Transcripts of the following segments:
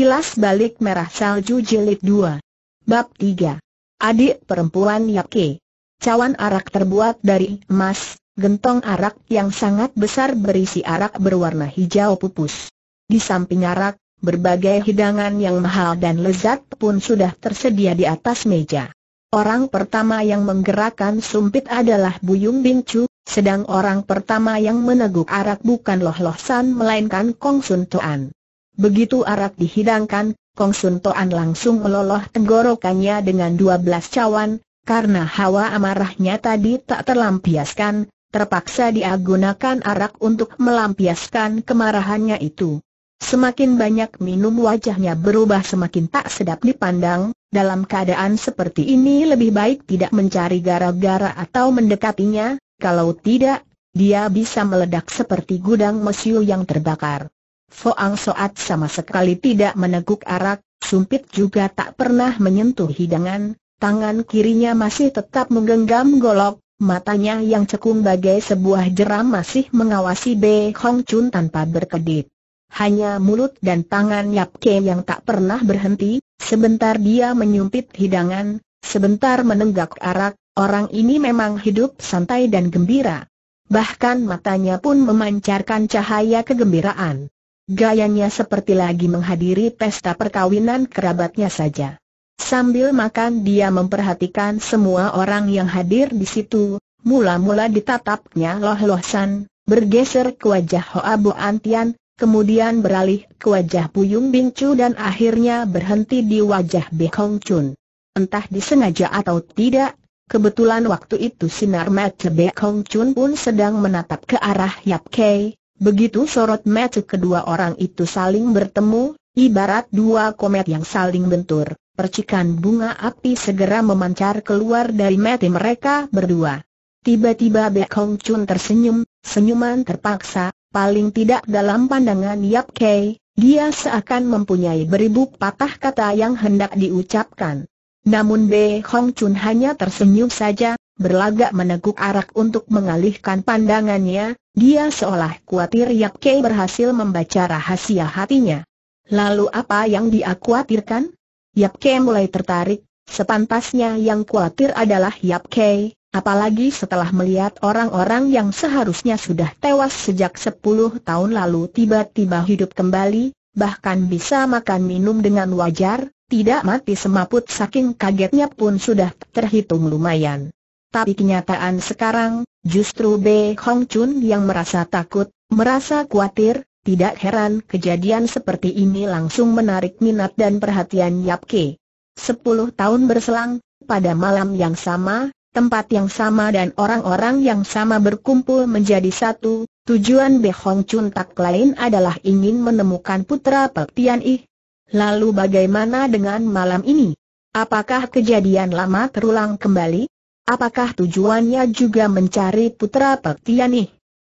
Kilas balik merah salju jilid 2. Bab 3. Adik perempuan Yake. Cawan arak terbuat dari emas, gentong arak yang sangat besar berisi arak berwarna hijau pupus. Di samping arak, berbagai hidangan yang mahal dan lezat pun sudah tersedia di atas meja. Orang pertama yang menggerakkan sumpit adalah Buyung Bingcu, sedang orang pertama yang meneguk arak bukan Loh Loh San melainkan Kong Sun Toan. Begitu arak dihidangkan, Kong Sun Toan langsung meloloh tenggorokannya dengan dua belas cawan, karena hawa amarahnya tadi tak terlampiaskan, terpaksa dia gunakan arak untuk melampiaskan kemarahannya itu. Semakin banyak minum wajahnya berubah semakin tak sedap dipandang, dalam keadaan seperti ini lebih baik tidak mencari gara-gara atau mendekatinya, kalau tidak, dia bisa meledak seperti gudang mesiu yang terbakar. Foang Soat sama sekali tidak meneguk arak, Sumpit juga tak pernah menyentuh hidangan, tangan kirinya masih tetap menggenggam golok, matanya yang cekung bagai sebuah jeram masih mengawasi Be Hong Chun tanpa berkedip. Hanya mulut dan tangan Yap Ke yang tak pernah berhenti, sebentar dia menyumpit hidangan, sebentar menenggak arak, orang ini memang hidup santai dan gembira. Bahkan matanya pun memancarkan cahaya kegembiraan. Gayanya seperti lagi menghadiri pesta perkawinan kerabatnya saja. Sambil makan dia memperhatikan semua orang yang hadir di situ, mula-mula ditatapnya Loh San, bergeser ke wajah Hoa Bu Antian, kemudian beralih ke wajah Puyung Bing Chu dan akhirnya berhenti di wajah Be Chun. Entah disengaja atau tidak, kebetulan waktu itu sinar mata Be Chun pun sedang menatap ke arah Yap Kei, Begitu sorot mata kedua orang itu saling bertemu, ibarat dua komet yang saling bentur, percikan bunga api segera memancar keluar dari mata mereka berdua. Tiba-tiba Bek Hong Chun tersenyum, senyuman terpaksa, paling tidak dalam pandangan Yap Kei, dia seakan mempunyai beribu patah kata yang hendak diucapkan. Namun Be Hong Chun hanya tersenyum saja, berlagak meneguk arak untuk mengalihkan pandangannya, dia seolah khawatir Yap Kei berhasil membaca rahasia hatinya. Lalu apa yang dia khawatirkan? Yap Kei mulai tertarik, sepantasnya yang khawatir adalah Yap Kei, apalagi setelah melihat orang-orang yang seharusnya sudah tewas sejak 10 tahun lalu tiba-tiba hidup kembali, bahkan bisa makan minum dengan wajar, tidak mati semaput saking kagetnya pun sudah terhitung lumayan. Tapi kenyataan sekarang, justru Be Hong Chun yang merasa takut, merasa khawatir, tidak heran kejadian seperti ini langsung menarik minat dan perhatian Yap Ke. Sepuluh tahun berselang, pada malam yang sama, tempat yang sama dan orang-orang yang sama berkumpul menjadi satu, tujuan Be Hong Chun tak lain adalah ingin menemukan putra Pek Tian Ih. Lalu bagaimana dengan malam ini? Apakah kejadian lama terulang kembali? Apakah tujuannya juga mencari putra Pektiani?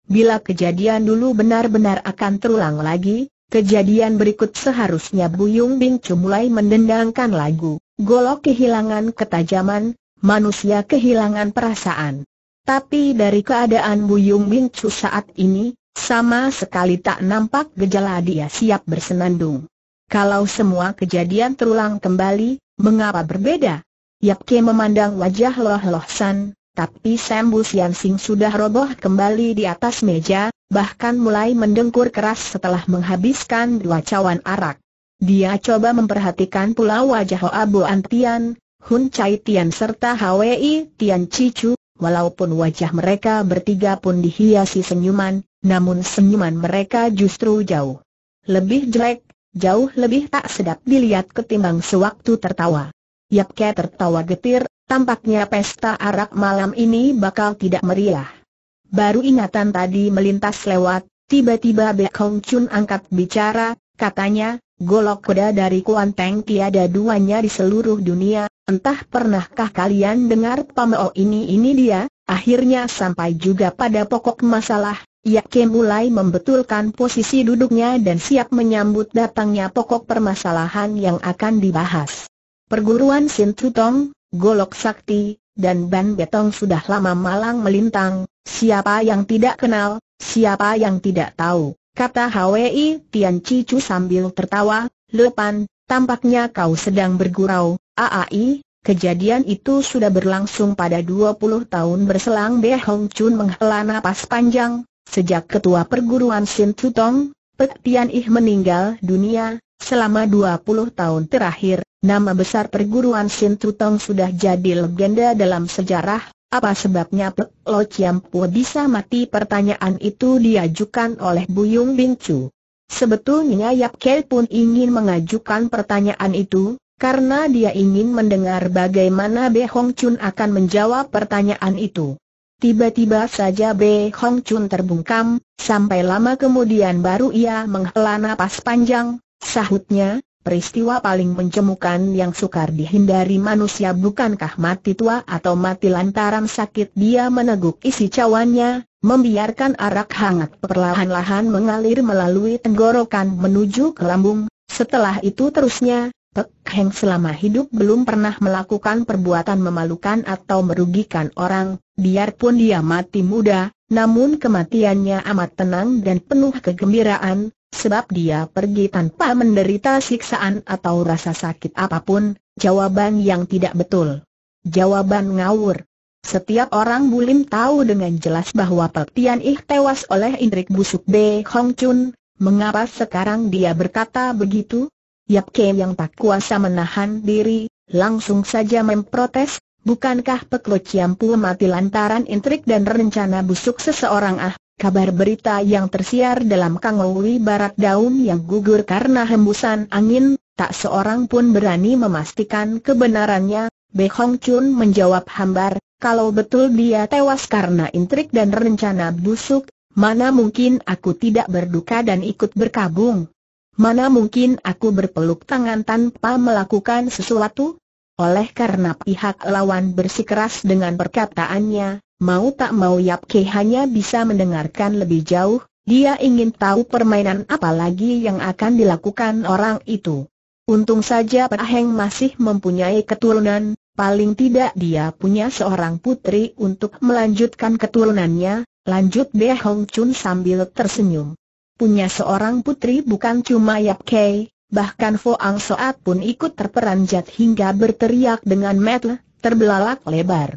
Bila kejadian dulu benar-benar akan terulang lagi, kejadian berikut seharusnya Buyung Bing Chu mulai mendendangkan lagu, golok kehilangan ketajaman, manusia kehilangan perasaan. Tapi dari keadaan Buyung Bing Chu saat ini, sama sekali tak nampak gejala dia siap bersenandung. Kalau semua kejadian terulang kembali, mengapa berbeda? Yap Ke memandang wajah Loh Loh San, tapi Sambu Sian Sing sudah roboh kembali di atas meja, bahkan mulai mendengkur keras setelah menghabiskan dua cawan arak. Dia coba memperhatikan pula wajah Hoa Bu Antian, Hun Chai Tian serta Hwi Tian Cicu, walaupun wajah mereka bertiga pun dihiasi senyuman, namun senyuman mereka justru jauh lebih jelek, jauh lebih tak sedap dilihat ketimbang sewaktu tertawa. Yap Ke tertawa getir, tampaknya pesta arak malam ini bakal tidak meriah. Baru ingatan tadi melintas lewat, tiba-tiba Bek Hong Chun angkat bicara, katanya, golok kuda dari Kuan Teng tiada duanya di seluruh dunia, entah pernahkah kalian dengar pameo ini ini dia, akhirnya sampai juga pada pokok masalah, Yap Ke mulai membetulkan posisi duduknya dan siap menyambut datangnya pokok permasalahan yang akan dibahas. Perguruan Sin Tutong, Golok Sakti, dan Ban Betong sudah lama malang melintang, siapa yang tidak kenal, siapa yang tidak tahu, kata Hwi Tian Cicu sambil tertawa, Lepan, tampaknya kau sedang bergurau, Aai, Kejadian itu sudah berlangsung pada 20 tahun berselang Be Hong Chun menghela napas panjang, sejak ketua perguruan Sin Tutong, Pek Tian Ih meninggal dunia, selama 20 tahun terakhir, nama besar perguruan Sin Tutong sudah jadi legenda dalam sejarah, apa sebabnya Pek Lo Chiam Po bisa mati pertanyaan itu diajukan oleh Buyung Bing Chu. Sebetulnya Yap Kei pun ingin mengajukan pertanyaan itu, karena dia ingin mendengar bagaimana Be Hong Chun akan menjawab pertanyaan itu. Tiba-tiba saja Be Hong Chun terbungkam, sampai lama kemudian baru ia menghela napas panjang, sahutnya, peristiwa paling mencemukan yang sukar dihindari manusia bukankah mati tua atau mati lantaran sakit? Dia meneguk isi cawannya, membiarkan arak hangat perlahan-lahan mengalir melalui tenggorokan menuju ke lambung, setelah itu terusnya, Pek Heng selama hidup belum pernah melakukan perbuatan memalukan atau merugikan orang, biarpun dia mati muda, namun kematiannya amat tenang dan penuh kegembiraan, sebab dia pergi tanpa menderita siksaan atau rasa sakit apa pun, jawaban yang tidak betul. Jawaban ngawur. Setiap orang bulim tahu dengan jelas bahwa Pek Tian Ih tewas oleh intrik busuk Be Hong Chun, mengapa sekarang dia berkata begitu? Yap Kei yang tak kuasa menahan diri, langsung saja memprotes, bukankah Peklo Ciampu mati lantaran intrik dan rencana busuk seseorang ah, kabar berita yang tersiar dalam Kangowi Barat daun yang gugur karena hembusan angin, tak seorang pun berani memastikan kebenarannya, Be Hong Chun menjawab hambar, kalau betul dia tewas karena intrik dan rencana busuk, mana mungkin aku tidak berduka dan ikut berkabung. Mana mungkin aku berpeluk tangan tanpa melakukan sesuatu? Oleh karena pihak lawan bersikeras dengan perkataannya, mau tak mau Yap Ke hanya bisa mendengarkan lebih jauh, dia ingin tahu permainan apa lagi yang akan dilakukan orang itu. Untung saja Pak Heng masih mempunyai keturunan, paling tidak dia punya seorang putri untuk melanjutkan keturunannya, lanjut Be Hong Chun sambil tersenyum punya seorang putri bukan cuma Yap Kei, bahkan Foang Soat pun ikut terperanjat hingga berteriak dengan metle, terbelalak lebar.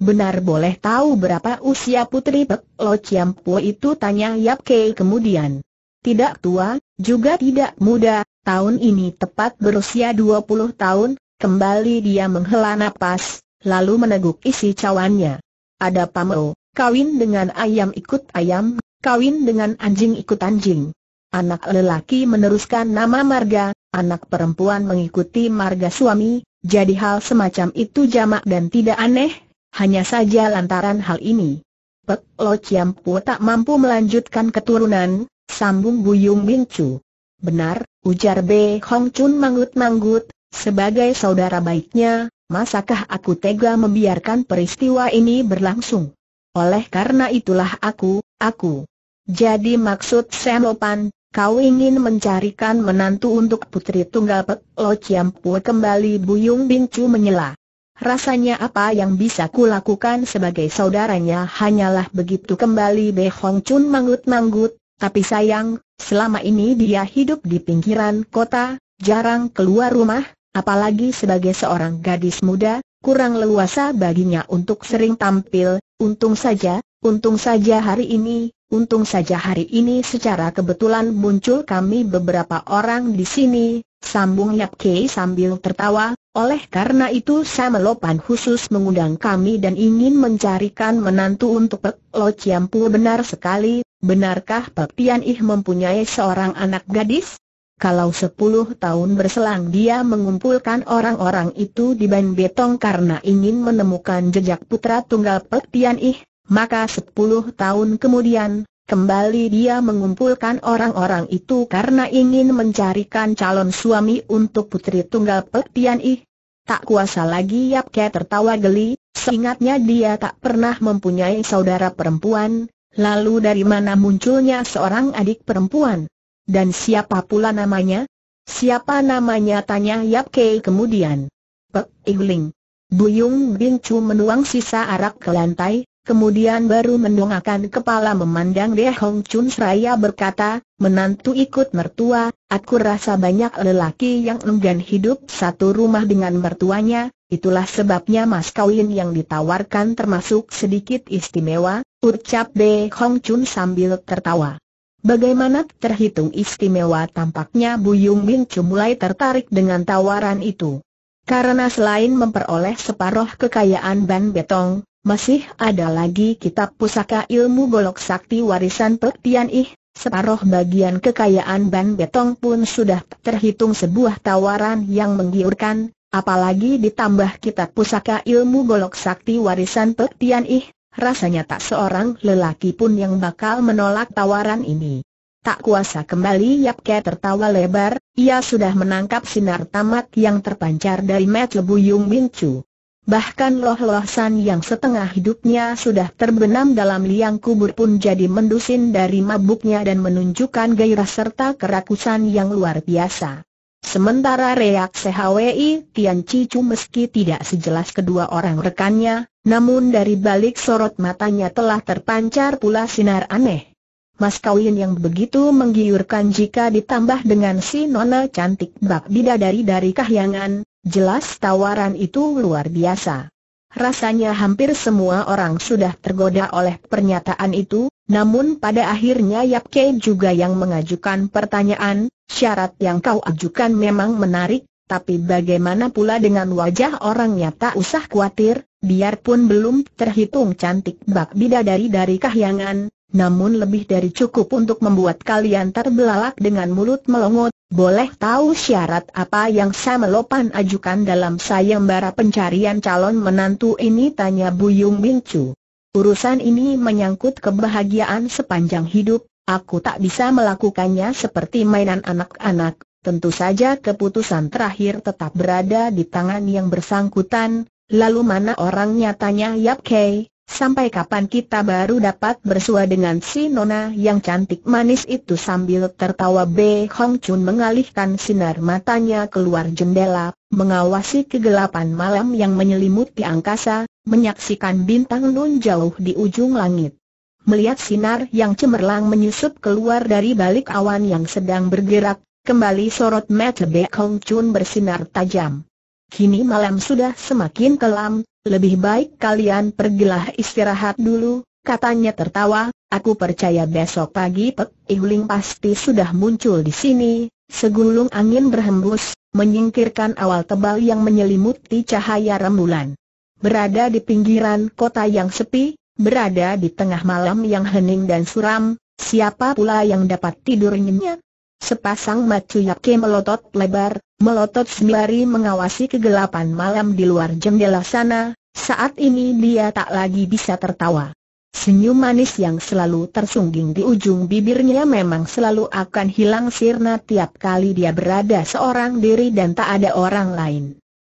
Benar boleh tahu berapa usia putri Pek Lo Chiam Po itu tanya Yap Kei kemudian. Tidak tua, juga tidak muda, tahun ini tepat berusia 20 tahun, kembali dia menghela napas, lalu meneguk isi cawannya. Ada pamau, kawin dengan ayam ikut ayam, kawin dengan anjing ikut anjing. Anak lelaki meneruskan nama marga, anak perempuan mengikuti marga suami, jadi hal semacam itu jamak dan tidak aneh, hanya saja lantaran hal ini. Pek Lo Chiam tak mampu melanjutkan keturunan, sambung Buyung Bing Chu. Benar, ujar Be Hong Chun manggut-manggut, sebagai saudara baiknya, masakah aku tega membiarkan peristiwa ini berlangsung? Oleh karena itulah aku, aku. Jadi maksud Semopan, kau ingin mencarikan menantu untuk putri tunggal Pek Lo Ciampu kembali Buyung Bing Chu menyela. Rasanya apa yang bisa kulakukan sebagai saudaranya hanyalah begitu kembali Be Hong Chun manggut-manggut, tapi sayang, selama ini dia hidup di pinggiran kota, jarang keluar rumah, apalagi sebagai seorang gadis muda, kurang leluasa baginya untuk sering tampil, untung saja, untung saja hari ini, Untung saja hari ini secara kebetulan muncul kami beberapa orang di sini, sambung Yap Kei sambil tertawa, oleh karena itu saya melopan khusus mengundang kami dan ingin mencarikan menantu untuk Pek Lo Ciampu benar sekali, benarkah Pek Tian Ih mempunyai seorang anak gadis? Kalau sepuluh tahun berselang dia mengumpulkan orang-orang itu di Ban Betong karena ingin menemukan jejak putra tunggal Pek Tian Ih, maka sepuluh tahun kemudian, kembali dia mengumpulkan orang-orang itu karena ingin mencarikan calon suami untuk putri tunggal Pek Tian Ih. Tak kuasa lagi Yap Ke tertawa geli, seingatnya dia tak pernah mempunyai saudara perempuan, lalu dari mana munculnya seorang adik perempuan? Dan siapa pula namanya? Siapa namanya tanya Yap Ke kemudian. Pek Ihling. Buyung Bing Chu menuang sisa arak ke lantai, kemudian baru mendongakkan kepala memandang Deh Hong Chun seraya berkata, menantu ikut mertua, aku rasa banyak lelaki yang enggan hidup satu rumah dengan mertuanya, itulah sebabnya mas kawin yang ditawarkan termasuk sedikit istimewa, ucap Deh Hong Chun sambil tertawa. Bagaimana terhitung istimewa tampaknya Bu Yung Bin Chu mulai tertarik dengan tawaran itu. Karena selain memperoleh separuh kekayaan Ban Betong, masih ada lagi kitab pusaka ilmu golok sakti warisan Pek Tian Ih, separuh bagian kekayaan Ban Betong pun sudah terhitung sebuah tawaran yang menggiurkan, apalagi ditambah kitab pusaka ilmu golok sakti warisan Pek Tian Ih, rasanya tak seorang lelaki pun yang bakal menolak tawaran ini. Tak kuasa kembali Yap Ke tertawa lebar, ia sudah menangkap sinar tamat yang terpancar dari mata Buyung Bin Chu. Bahkan loh-loh San yang setengah hidupnya sudah terbenam dalam liang kubur pun jadi mendusin dari mabuknya dan menunjukkan gairah serta kerakusan yang luar biasa. Sementara reaksi HWI Tian Cicu meski tidak sejelas kedua orang rekannya, namun dari balik sorot matanya telah terpancar pula sinar aneh. Mas kawin yang begitu menggiurkan jika ditambah dengan si nona cantik bak bidadari dari kahyangan, Jelas tawaran itu luar biasa. Rasanya hampir semua orang sudah tergoda oleh pernyataan itu, namun pada akhirnya Yap Kei juga yang mengajukan pertanyaan, syarat yang kau ajukan memang menarik, tapi bagaimana pula dengan wajah orangnya tak usah khawatir, biarpun belum terhitung cantik bak bidadari dari kahyangan, namun lebih dari cukup untuk membuat kalian terbelalak dengan mulut melongot. Boleh tahu syarat apa yang saya melopan ajukan dalam sayembara pencarian calon menantu ini? Tanya Buyung Bingcu. Urusan ini menyangkut kebahagiaan sepanjang hidup, aku tak bisa melakukannya seperti mainan anak-anak. Tentu saja keputusan terakhir tetap berada di tangan yang bersangkutan, lalu mana orangnya tanya Yap Kei, Sampai kapan kita baru dapat bersua dengan si Nona yang cantik manis itu sambil tertawa Be Hong Chun mengalihkan sinar matanya keluar jendela, mengawasi kegelapan malam yang menyelimuti angkasa, menyaksikan bintang nun jauh di ujung langit. Melihat sinar yang cemerlang menyusup keluar dari balik awan yang sedang bergerak, kembali sorot mata Be Hong Chun bersinar tajam. Kini malam sudah semakin kelam, lebih baik kalian pergilah istirahat dulu, katanya tertawa, aku percaya besok pagi Pek Ihling pasti sudah muncul di sini, segulung angin berhembus, menyingkirkan awal tebal yang menyelimuti cahaya rembulan. Berada di pinggiran kota yang sepi, berada di tengah malam yang hening dan suram, siapa pula yang dapat tidur nyenyak? Sepasang mata Yake melotot lebar, melotot sembari mengawasi kegelapan malam di luar jendela sana, saat ini dia tak lagi bisa tertawa. Senyum manis yang selalu tersungging di ujung bibirnya memang selalu akan hilang sirna tiap kali dia berada seorang diri dan tak ada orang lain.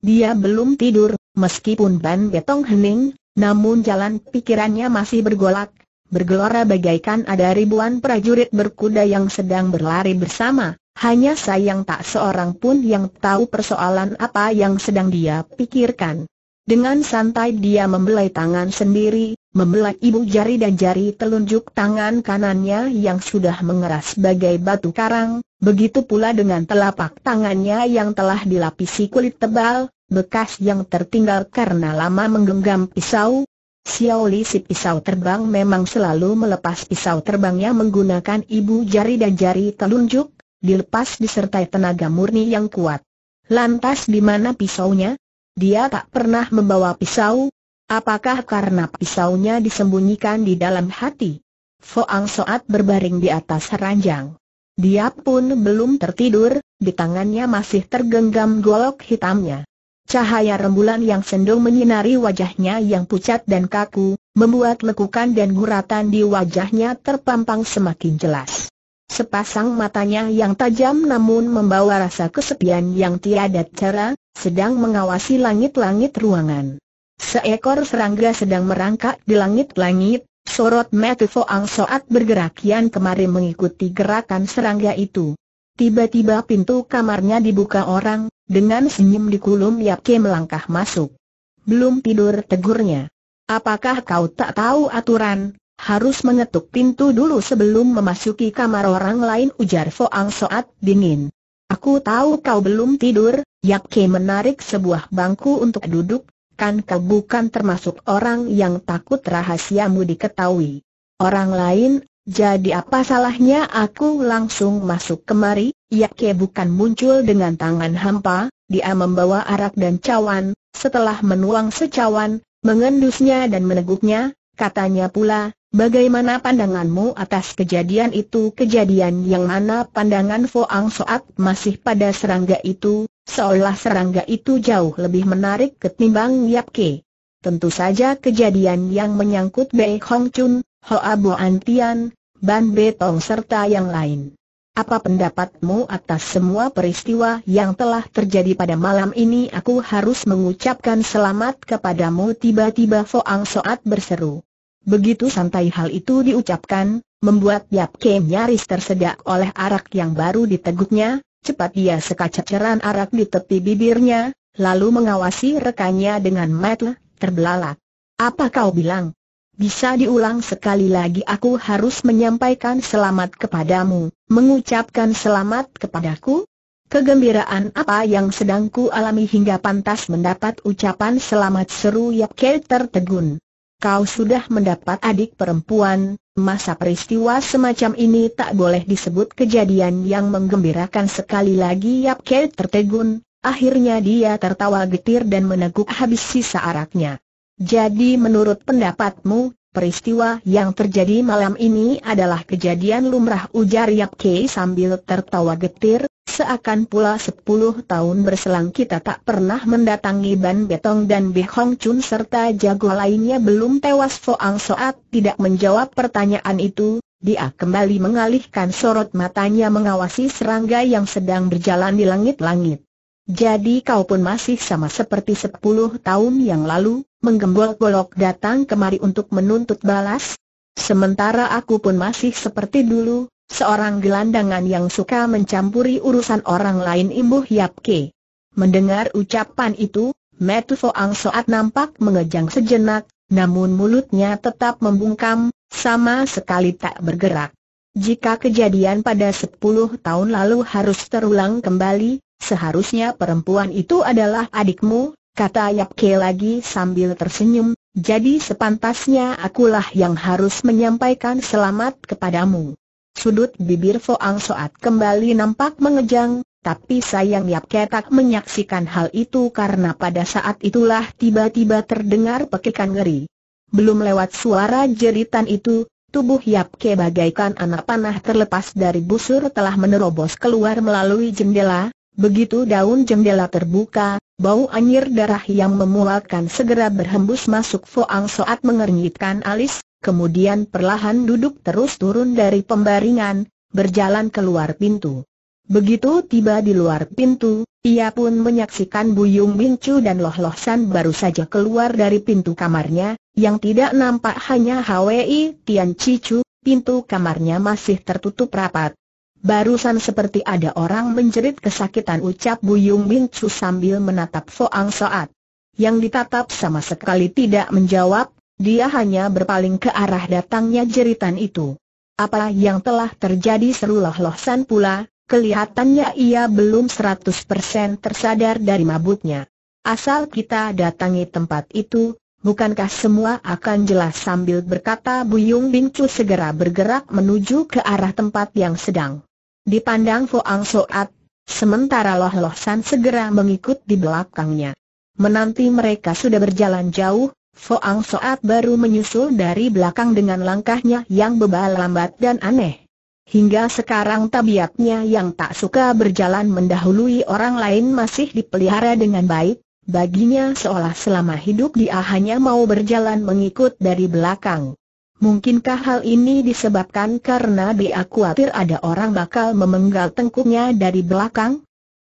Dia belum tidur, meskipun ban betong hening, namun jalan pikirannya masih bergolak, bergelora bagaikan ada ribuan prajurit berkuda yang sedang berlari bersama, hanya sayang tak seorang pun yang tahu persoalan apa yang sedang dia pikirkan. Dengan santai dia membelai tangan sendiri, membelai ibu jari dan jari telunjuk tangan kanannya yang sudah mengeras bagai batu karang, begitu pula dengan telapak tangannya yang telah dilapisi kulit tebal, bekas yang tertinggal karena lama menggenggam pisau, Xiao Li si pisau terbang memang selalu melepas pisau terbangnya menggunakan ibu jari dan jari telunjuk, dilepas disertai tenaga murni yang kuat. Lantas di mana pisaunya? Dia tak pernah membawa pisau. Apakah karena pisaunya disembunyikan di dalam hati? Foang Soat berbaring di atas ranjang. Dia pun belum tertidur, di tangannya masih tergenggam golok hitamnya. Cahaya rembulan yang sendung menyinari wajahnya yang pucat dan kaku, membuat lekukan dan guratan di wajahnya terpampang semakin jelas. Sepasang matanya yang tajam namun membawa rasa kesepian yang tiada cara, sedang mengawasi langit-langit ruangan. Seekor serangga sedang merangkak di langit-langit, sorot mata Foang Soat bergerak kian kemari mengikuti gerakan serangga itu. Tiba-tiba pintu kamarnya dibuka orang, dengan senyum di kulum Yap Ke melangkah masuk. Belum tidur tegurnya. Apakah kau tak tahu aturan, harus mengetuk pintu dulu sebelum memasuki kamar orang lain ujar Foang Soat dingin. Aku tahu kau belum tidur, Yak Ke menarik sebuah bangku untuk duduk, kan kau bukan termasuk orang yang takut rahasiamu diketahui. Orang lain, jadi apa salahnya aku langsung masuk kemari, Yak Ke bukan muncul dengan tangan hampa, dia membawa arak dan cawan, setelah menuang secawan, mengendusnya dan meneguknya, katanya pula, Bagaimana pandanganmu atas kejadian itu? Kejadian yang mana pandangan Foang Soat masih pada serangga itu, seolah serangga itu jauh lebih menarik ketimbang Yap Ke. Tentu saja kejadian yang menyangkut Bei Hong Chun, Hoa Bo Antian, Ban Betong serta yang lain. Apa pendapatmu atas semua peristiwa yang telah terjadi pada malam ini? Aku harus mengucapkan selamat kepadamu tiba-tiba Foang Soat berseru. Begitu santai hal itu diucapkan, membuat Yap Kem nyaris tersedak oleh arak yang baru diteguknya, cepat dia sekaceceran arak di tepi bibirnya, lalu mengawasi rekannya dengan mata terbelalak. Apa kau bilang? Bisa diulang sekali lagi aku harus menyampaikan selamat kepadamu, mengucapkan selamat kepadaku? Kegembiraan apa yang sedang ku alami hingga pantas mendapat ucapan selamat seru Yap Ke tertegun kau sudah mendapat adik perempuan, masa peristiwa semacam ini tak boleh disebut kejadian yang menggembirakan sekali lagi Yap Ke tertegun, akhirnya dia tertawa getir dan meneguk habis sisa araknya. Jadi menurut pendapatmu, peristiwa yang terjadi malam ini adalah kejadian lumrah ujar Yap Ke sambil tertawa getir, Seakan pula sepuluh tahun berselang kita tak pernah mendatangi Ban Betong dan Be Hong Chun serta jago lainnya belum tewas Foang Soat tidak menjawab pertanyaan itu, dia kembali mengalihkan sorot matanya mengawasi serangga yang sedang berjalan di langit-langit. Jadi kau pun masih sama seperti sepuluh tahun yang lalu, menggembol-golok datang kemari untuk menuntut balas? Sementara aku pun masih seperti dulu, seorang gelandangan yang suka mencampuri urusan orang lain imbuh Yap Ke. Mendengar ucapan itu, Metu Foang Soat nampak mengejang sejenak, namun mulutnya tetap membungkam, sama sekali tak bergerak. Jika kejadian pada sepuluh tahun lalu harus terulang kembali, seharusnya perempuan itu adalah adikmu, kata Yap Ke lagi sambil tersenyum, jadi sepantasnya akulah yang harus menyampaikan selamat kepadamu. Sudut bibir Foang Soat kembali nampak mengejang, tapi sayang Yap Ketak menyaksikan hal itu karena pada saat itulah tiba-tiba terdengar pekikan ngeri. Belum lewat suara jeritan itu, tubuh Yap Ke bagaikan anak panah terlepas dari busur telah menerobos keluar melalui jendela, begitu daun jendela terbuka, bau anyir darah yang memualkan segera berhembus masuk Foang Soat mengernyitkan alis, kemudian perlahan duduk terus turun dari pembaringan, berjalan keluar pintu. Begitu tiba di luar pintu, ia pun menyaksikan Buyung Bingcu dan Loh Loh San baru saja keluar dari pintu kamarnya, yang tidak nampak hanya Hwi Tian Cicu, pintu kamarnya masih tertutup rapat. Barusan seperti ada orang menjerit kesakitan ucap Buyung Bingcu sambil menatap Foang Soat. Yang ditatap sama sekali tidak menjawab, dia hanya berpaling ke arah datangnya jeritan itu. Apa yang telah terjadi seru Loh San pula, kelihatannya ia belum 100% tersadar dari mabuknya. Asal kita datangi tempat itu, bukankah semua akan jelas sambil berkata Buyung Bingcu segera bergerak menuju ke arah tempat yang sedang. Dipandang Foang Soat, sementara Loh Loh San segera mengikut di belakangnya. Menanti mereka sudah berjalan jauh, Foang Soat baru menyusul dari belakang dengan langkahnya yang bebal lambat dan aneh. Hingga sekarang tabiatnya yang tak suka berjalan mendahului orang lain masih dipelihara dengan baik, baginya seolah selama hidup dia hanya mau berjalan mengikut dari belakang. Mungkinkah hal ini disebabkan karena dia khawatir ada orang bakal memenggal tengkuknya dari belakang?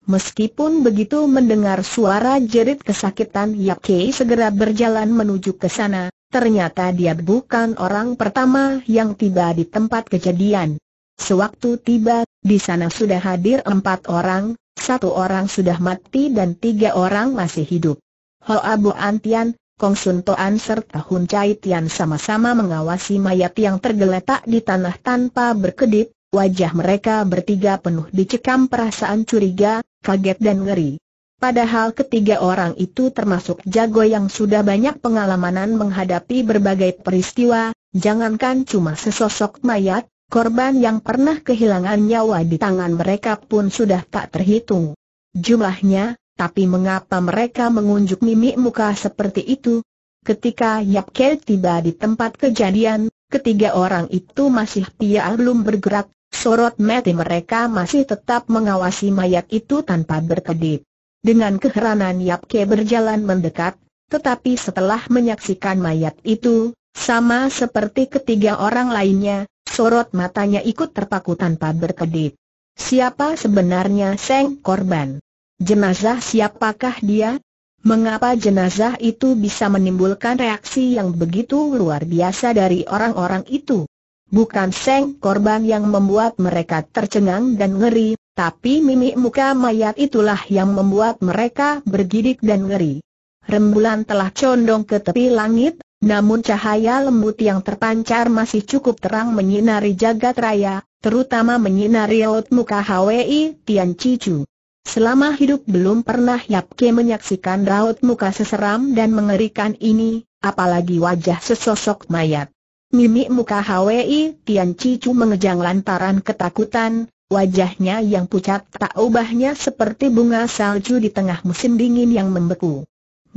Meskipun begitu mendengar suara jerit kesakitan Yap Kei segera berjalan menuju ke sana, ternyata dia bukan orang pertama yang tiba di tempat kejadian. Sewaktu tiba, di sana sudah hadir empat orang, satu orang sudah mati dan tiga orang masih hidup. Hoa Bu Antian, Kong Sun Toan serta Hun Chai Tian sama-sama mengawasi mayat yang tergeletak di tanah tanpa berkedip, wajah mereka bertiga penuh dicekam perasaan curiga, kaget dan ngeri. Padahal ketiga orang itu termasuk jago yang sudah banyak pengalaman menghadapi berbagai peristiwa, jangankan cuma sesosok mayat, korban yang pernah kehilangan nyawa di tangan mereka pun sudah tak terhitung. Jumlahnya, tapi mengapa mereka mengunjuk mimik muka seperti itu? Ketika Yap Ke tiba di tempat kejadian, ketiga orang itu masih tiada belum bergerak, sorot mati mereka masih tetap mengawasi mayat itu tanpa berkedip. Dengan keheranan Yap Ke berjalan mendekat, tetapi setelah menyaksikan mayat itu, sama seperti ketiga orang lainnya, sorot matanya ikut terpaku tanpa berkedip. Siapa sebenarnya Seng korban? Jenazah siapakah dia? Mengapa jenazah itu bisa menimbulkan reaksi yang begitu luar biasa dari orang-orang itu? Bukan seng korban yang membuat mereka tercengang dan ngeri, tapi mimik muka mayat itulah yang membuat mereka bergidik dan ngeri. Rembulan telah condong ke tepi langit, namun cahaya lembut yang terpancar masih cukup terang menyinari jagat raya, terutama menyinari laut muka Hwi Tian Cicu. Selama hidup belum pernah Yap Ke menyaksikan raut muka seseram dan mengerikan ini, apalagi wajah sesosok mayat. Mimik muka Hwi Tian Cicu mengejang lantaran ketakutan, wajahnya yang pucat tak ubahnya seperti bunga salju di tengah musim dingin yang membeku.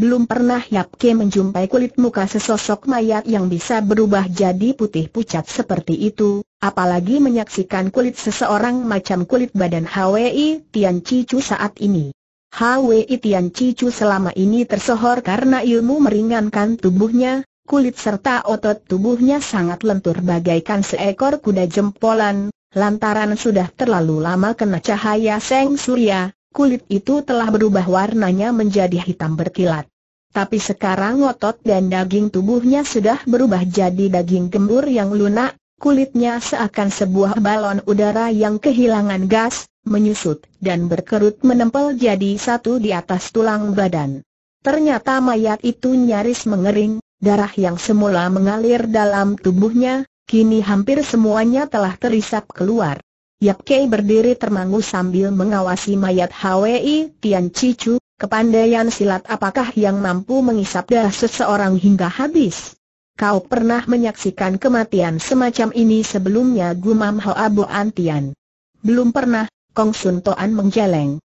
Belum pernah Yap Ke menjumpai kulit muka sesosok mayat yang bisa berubah jadi putih pucat seperti itu, apalagi menyaksikan kulit seseorang macam kulit badan Hwi Tian Cicu saat ini. Hwi Tian Cicu selama ini tersohor karena ilmu meringankan tubuhnya, kulit serta otot tubuhnya sangat lentur bagaikan seekor kuda jempolan, lantaran sudah terlalu lama kena cahaya seng surya, kulit itu telah berubah warnanya menjadi hitam berkilat. Tapi sekarang otot dan daging tubuhnya sudah berubah jadi daging gembur yang lunak, kulitnya seakan sebuah balon udara yang kehilangan gas, menyusut dan berkerut menempel jadi satu di atas tulang badan. Ternyata mayat itu nyaris mengering, darah yang semula mengalir dalam tubuhnya, kini hampir semuanya telah terisap keluar. Yap Kei berdiri termangu sambil mengawasi mayat Hwi Tian Cicu, kepandaian silat apakah yang mampu mengisap darah seseorang hingga habis? Kau pernah menyaksikan kematian semacam ini sebelumnya gumam Hoa Bo Antian. Belum pernah, Kong Sun Toan menjeleng.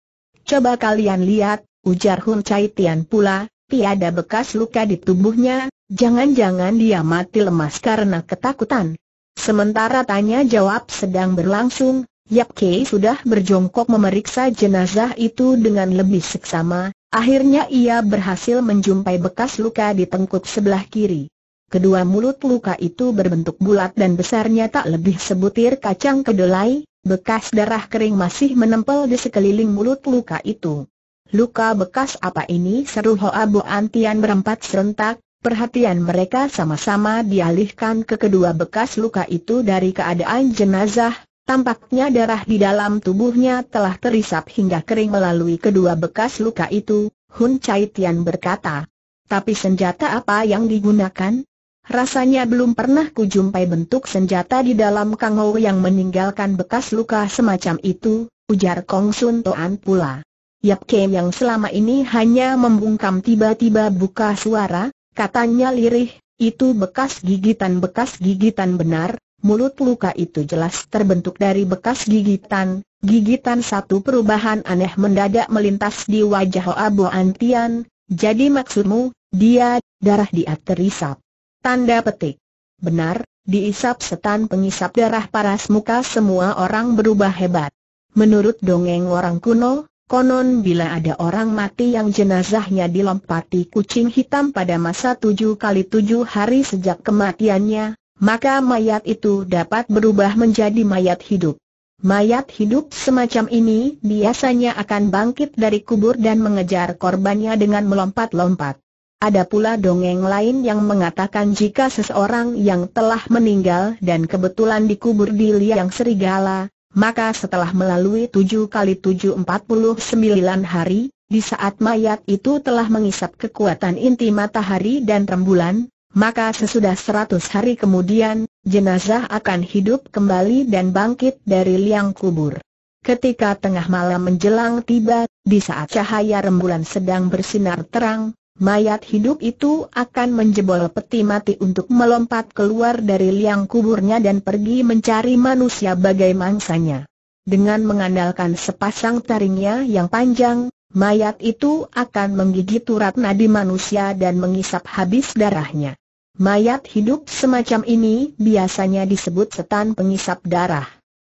Coba kalian lihat, ujar Hun Chai Tian pula, tiada bekas luka di tubuhnya, jangan-jangan dia mati lemas karena ketakutan. Sementara tanya jawab sedang berlangsung, Yap Kei sudah berjongkok memeriksa jenazah itu dengan lebih seksama, akhirnya ia berhasil menjumpai bekas luka di tengkuk sebelah kiri. Kedua mulut luka itu berbentuk bulat dan besarnya tak lebih sebutir kacang kedelai, bekas darah kering masih menempel di sekeliling mulut luka itu. Luka bekas apa ini seru Hoa Bo Antian berempat serentak, Perhatian mereka sama-sama dialihkan ke kedua bekas luka itu dari keadaan jenazah, tampaknya darah di dalam tubuhnya telah terisap hingga kering melalui kedua bekas luka itu, Hun Chai Tian berkata. Tapi senjata apa yang digunakan? Rasanya belum pernah kujumpai bentuk senjata di dalam Kang yang meninggalkan bekas luka semacam itu, ujar Kong Sun Toan pula. Yap Kem yang selama ini hanya membungkam tiba-tiba buka suara, Katanya lirih, itu bekas gigitan bekas gigitan benar, mulut luka itu jelas terbentuk dari bekas gigitan, gigitan satu perubahan aneh mendadak melintas di wajah Abu Antian, jadi maksudmu, dia, darah dia terisap. Tanda petik. Benar, diisap setan pengisap darah paras muka semua orang berubah hebat. Menurut dongeng orang kuno, Konon bila ada orang mati yang jenazahnya dilompati kucing hitam pada masa tujuh kali tujuh hari sejak kematiannya, maka mayat itu dapat berubah menjadi mayat hidup. Mayat hidup semacam ini biasanya akan bangkit dari kubur dan mengejar korbannya dengan melompat-lompat. Ada pula dongeng lain yang mengatakan jika seseorang yang telah meninggal dan kebetulan dikubur di liang serigala, maka setelah melalui tujuh kali tujuh empat puluh sembilan hari, di saat mayat itu telah mengisap kekuatan inti matahari dan rembulan, maka sesudah seratus hari kemudian, jenazah akan hidup kembali dan bangkit dari liang kubur. Ketika tengah malam menjelang tiba, di saat cahaya rembulan sedang bersinar terang, mayat hidup itu akan menjebol peti mati untuk melompat keluar dari liang kuburnya dan pergi mencari manusia bagai mangsanya. Dengan mengandalkan sepasang taringnya yang panjang, mayat itu akan menggigit urat nadi manusia dan mengisap habis darahnya. Mayat hidup semacam ini biasanya disebut setan pengisap darah.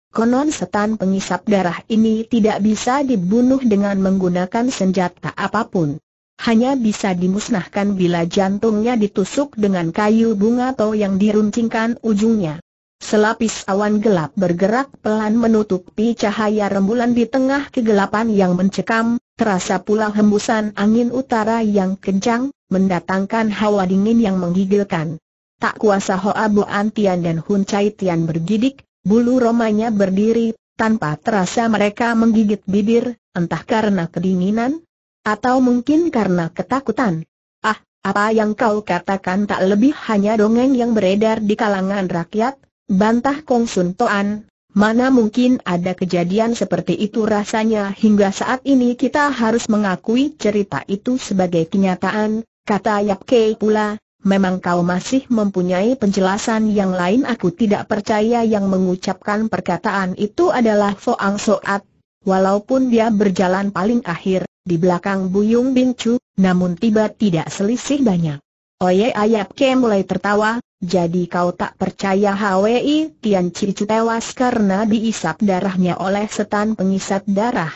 Konon setan pengisap darah ini tidak bisa dibunuh dengan menggunakan senjata apa pun. Hanya bisa dimusnahkan bila jantungnya ditusuk dengan kayu bunga atau yang diruncingkan ujungnya. Selapis awan gelap bergerak pelan menutupi cahaya rembulan di tengah kegelapan yang mencekam, terasa pula hembusan angin utara yang kencang, mendatangkan hawa dingin yang menggigilkan. Tak kuasa Hoa Bo Antian dan Hun Chai Tian bergidik, bulu romanya berdiri, tanpa terasa mereka menggigit bibir, entah karena kedinginan, atau mungkin karena ketakutan. Ah, apa yang kau katakan tak lebih hanya dongeng yang beredar di kalangan rakyat, Bantah Kong Sun Toan, mana mungkin ada kejadian seperti itu rasanya hingga saat ini kita harus mengakui cerita itu sebagai kenyataan, kata Yap Kei pula, memang kau masih mempunyai penjelasan yang lain aku tidak percaya yang mengucapkan perkataan itu adalah Foang Soat, walaupun dia berjalan paling akhir, di belakang Buyung Bing Chu, namun tiba tidak selisih banyak. Oye Ayap Ke mulai tertawa, jadi kau tak percaya Hwi Tian Cicu tewas karena diisap darahnya oleh setan pengisap darah.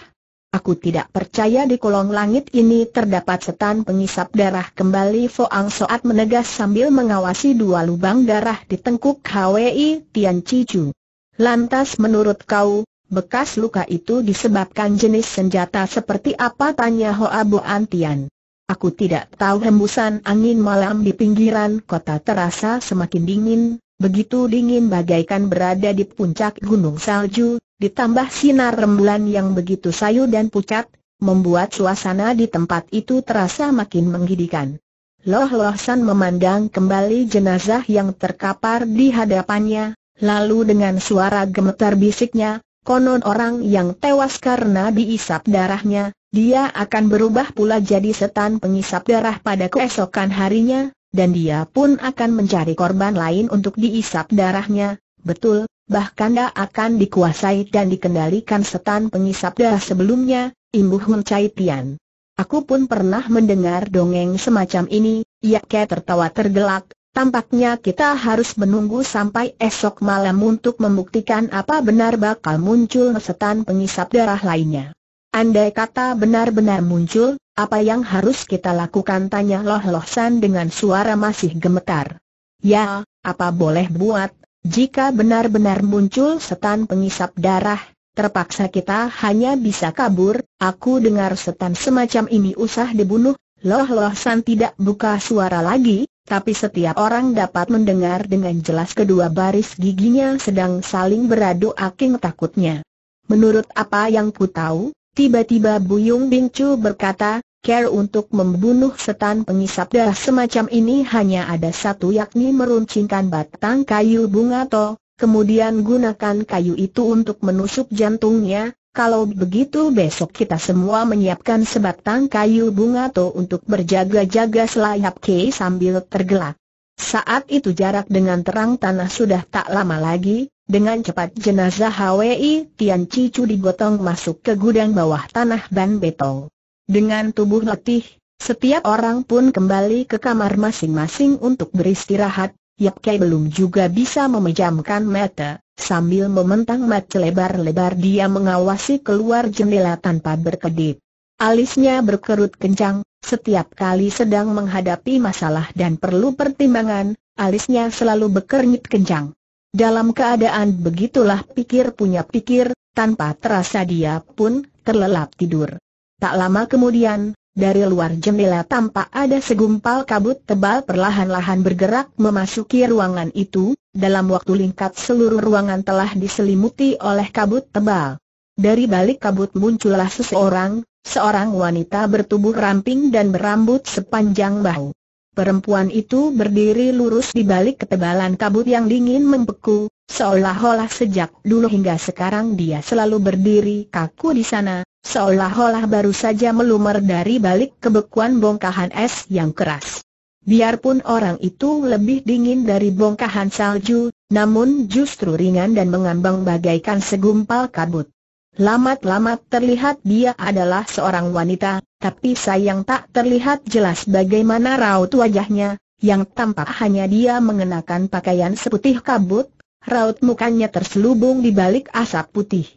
Aku tidak percaya di kolong langit ini terdapat setan pengisap darah kembali Foang Soat menegas sambil mengawasi dua lubang darah di tengkuk Hwi Tian Cicu. Lantas menurut kau, bekas luka itu disebabkan jenis senjata seperti apa tanya Hoa Bo Antian. Aku tidak tahu hembusan angin malam di pinggiran kota terasa semakin dingin, begitu dingin bagaikan berada di puncak gunung salju, ditambah sinar rembulan yang begitu sayu dan pucat, membuat suasana di tempat itu terasa makin menggidikan. Loh Loh San memandang kembali jenazah yang terkapar di hadapannya, lalu dengan suara gemetar bisiknya, konon orang yang tewas karena diisap darahnya, dia akan berubah pula jadi setan pengisap darah pada keesokan harinya, dan dia pun akan mencari korban lain untuk diisap darahnya, betul, bahkan dia akan dikuasai dan dikendalikan setan pengisap darah sebelumnya, imbuh Hun Chai Tian. Aku pun pernah mendengar dongeng semacam ini, kayak tertawa tergelak, tampaknya kita harus menunggu sampai esok malam untuk membuktikan apa benar bakal muncul setan pengisap darah lainnya. Andai kata benar-benar muncul, apa yang harus kita lakukan tanya Loh Loh San dengan suara masih gemetar. Ya, apa boleh buat, jika benar-benar muncul setan pengisap darah, terpaksa kita hanya bisa kabur, aku dengar setan semacam ini usah dibunuh, Loh Loh San tidak buka suara lagi, tapi setiap orang dapat mendengar dengan jelas kedua baris giginya sedang saling beradu aking takutnya. Menurut apa yang ku tahu, Tiba-tiba Buyung Bing Chu berkata, care untuk membunuh setan pengisap darah semacam ini hanya ada satu yakni meruncingkan batang kayu bunga to, kemudian gunakan kayu itu untuk menusuk jantungnya, kalau begitu besok kita semua menyiapkan sebatang kayu bunga to untuk berjaga-jaga selayap ke sambil tergelak. Saat itu jarak dengan terang tanah sudah tak lama lagi, dengan cepat jenazah Hwi Tian Cicu digotong masuk ke gudang bawah tanah ban beton. Dengan tubuh letih, setiap orang pun kembali ke kamar masing-masing untuk beristirahat, Yap Kai belum juga bisa memejamkan mata, sambil mementang mata lebar-lebar dia mengawasi keluar jendela tanpa berkedip. Alisnya berkerut kencang, setiap kali sedang menghadapi masalah dan perlu pertimbangan, alisnya selalu berkernyit kencang. Dalam keadaan begitulah pikir punya pikir, tanpa terasa dia pun terlelap tidur. Tak lama kemudian, dari luar jendela tampak ada segumpal kabut tebal perlahan-lahan bergerak memasuki ruangan itu, dalam waktu lingkat seluruh ruangan telah diselimuti oleh kabut tebal. Dari balik kabut muncullah seseorang, seorang wanita bertubuh ramping dan berambut sepanjang bahu. Perempuan itu berdiri lurus di balik ketebalan kabut yang dingin membeku, seolah-olah sejak dulu hingga sekarang dia selalu berdiri kaku di sana, seolah-olah baru saja melumer dari balik kebekuan bongkahan es yang keras. Biarpun orang itu lebih dingin dari bongkahan salju, namun justru ringan dan mengambang bagaikan segumpal kabut. Lamat-lamat terlihat dia adalah seorang wanita, tapi sayang tak terlihat jelas bagaimana raut wajahnya, yang tampak hanya dia mengenakan pakaian seputih kabut, raut mukanya terselubung di balik asap putih.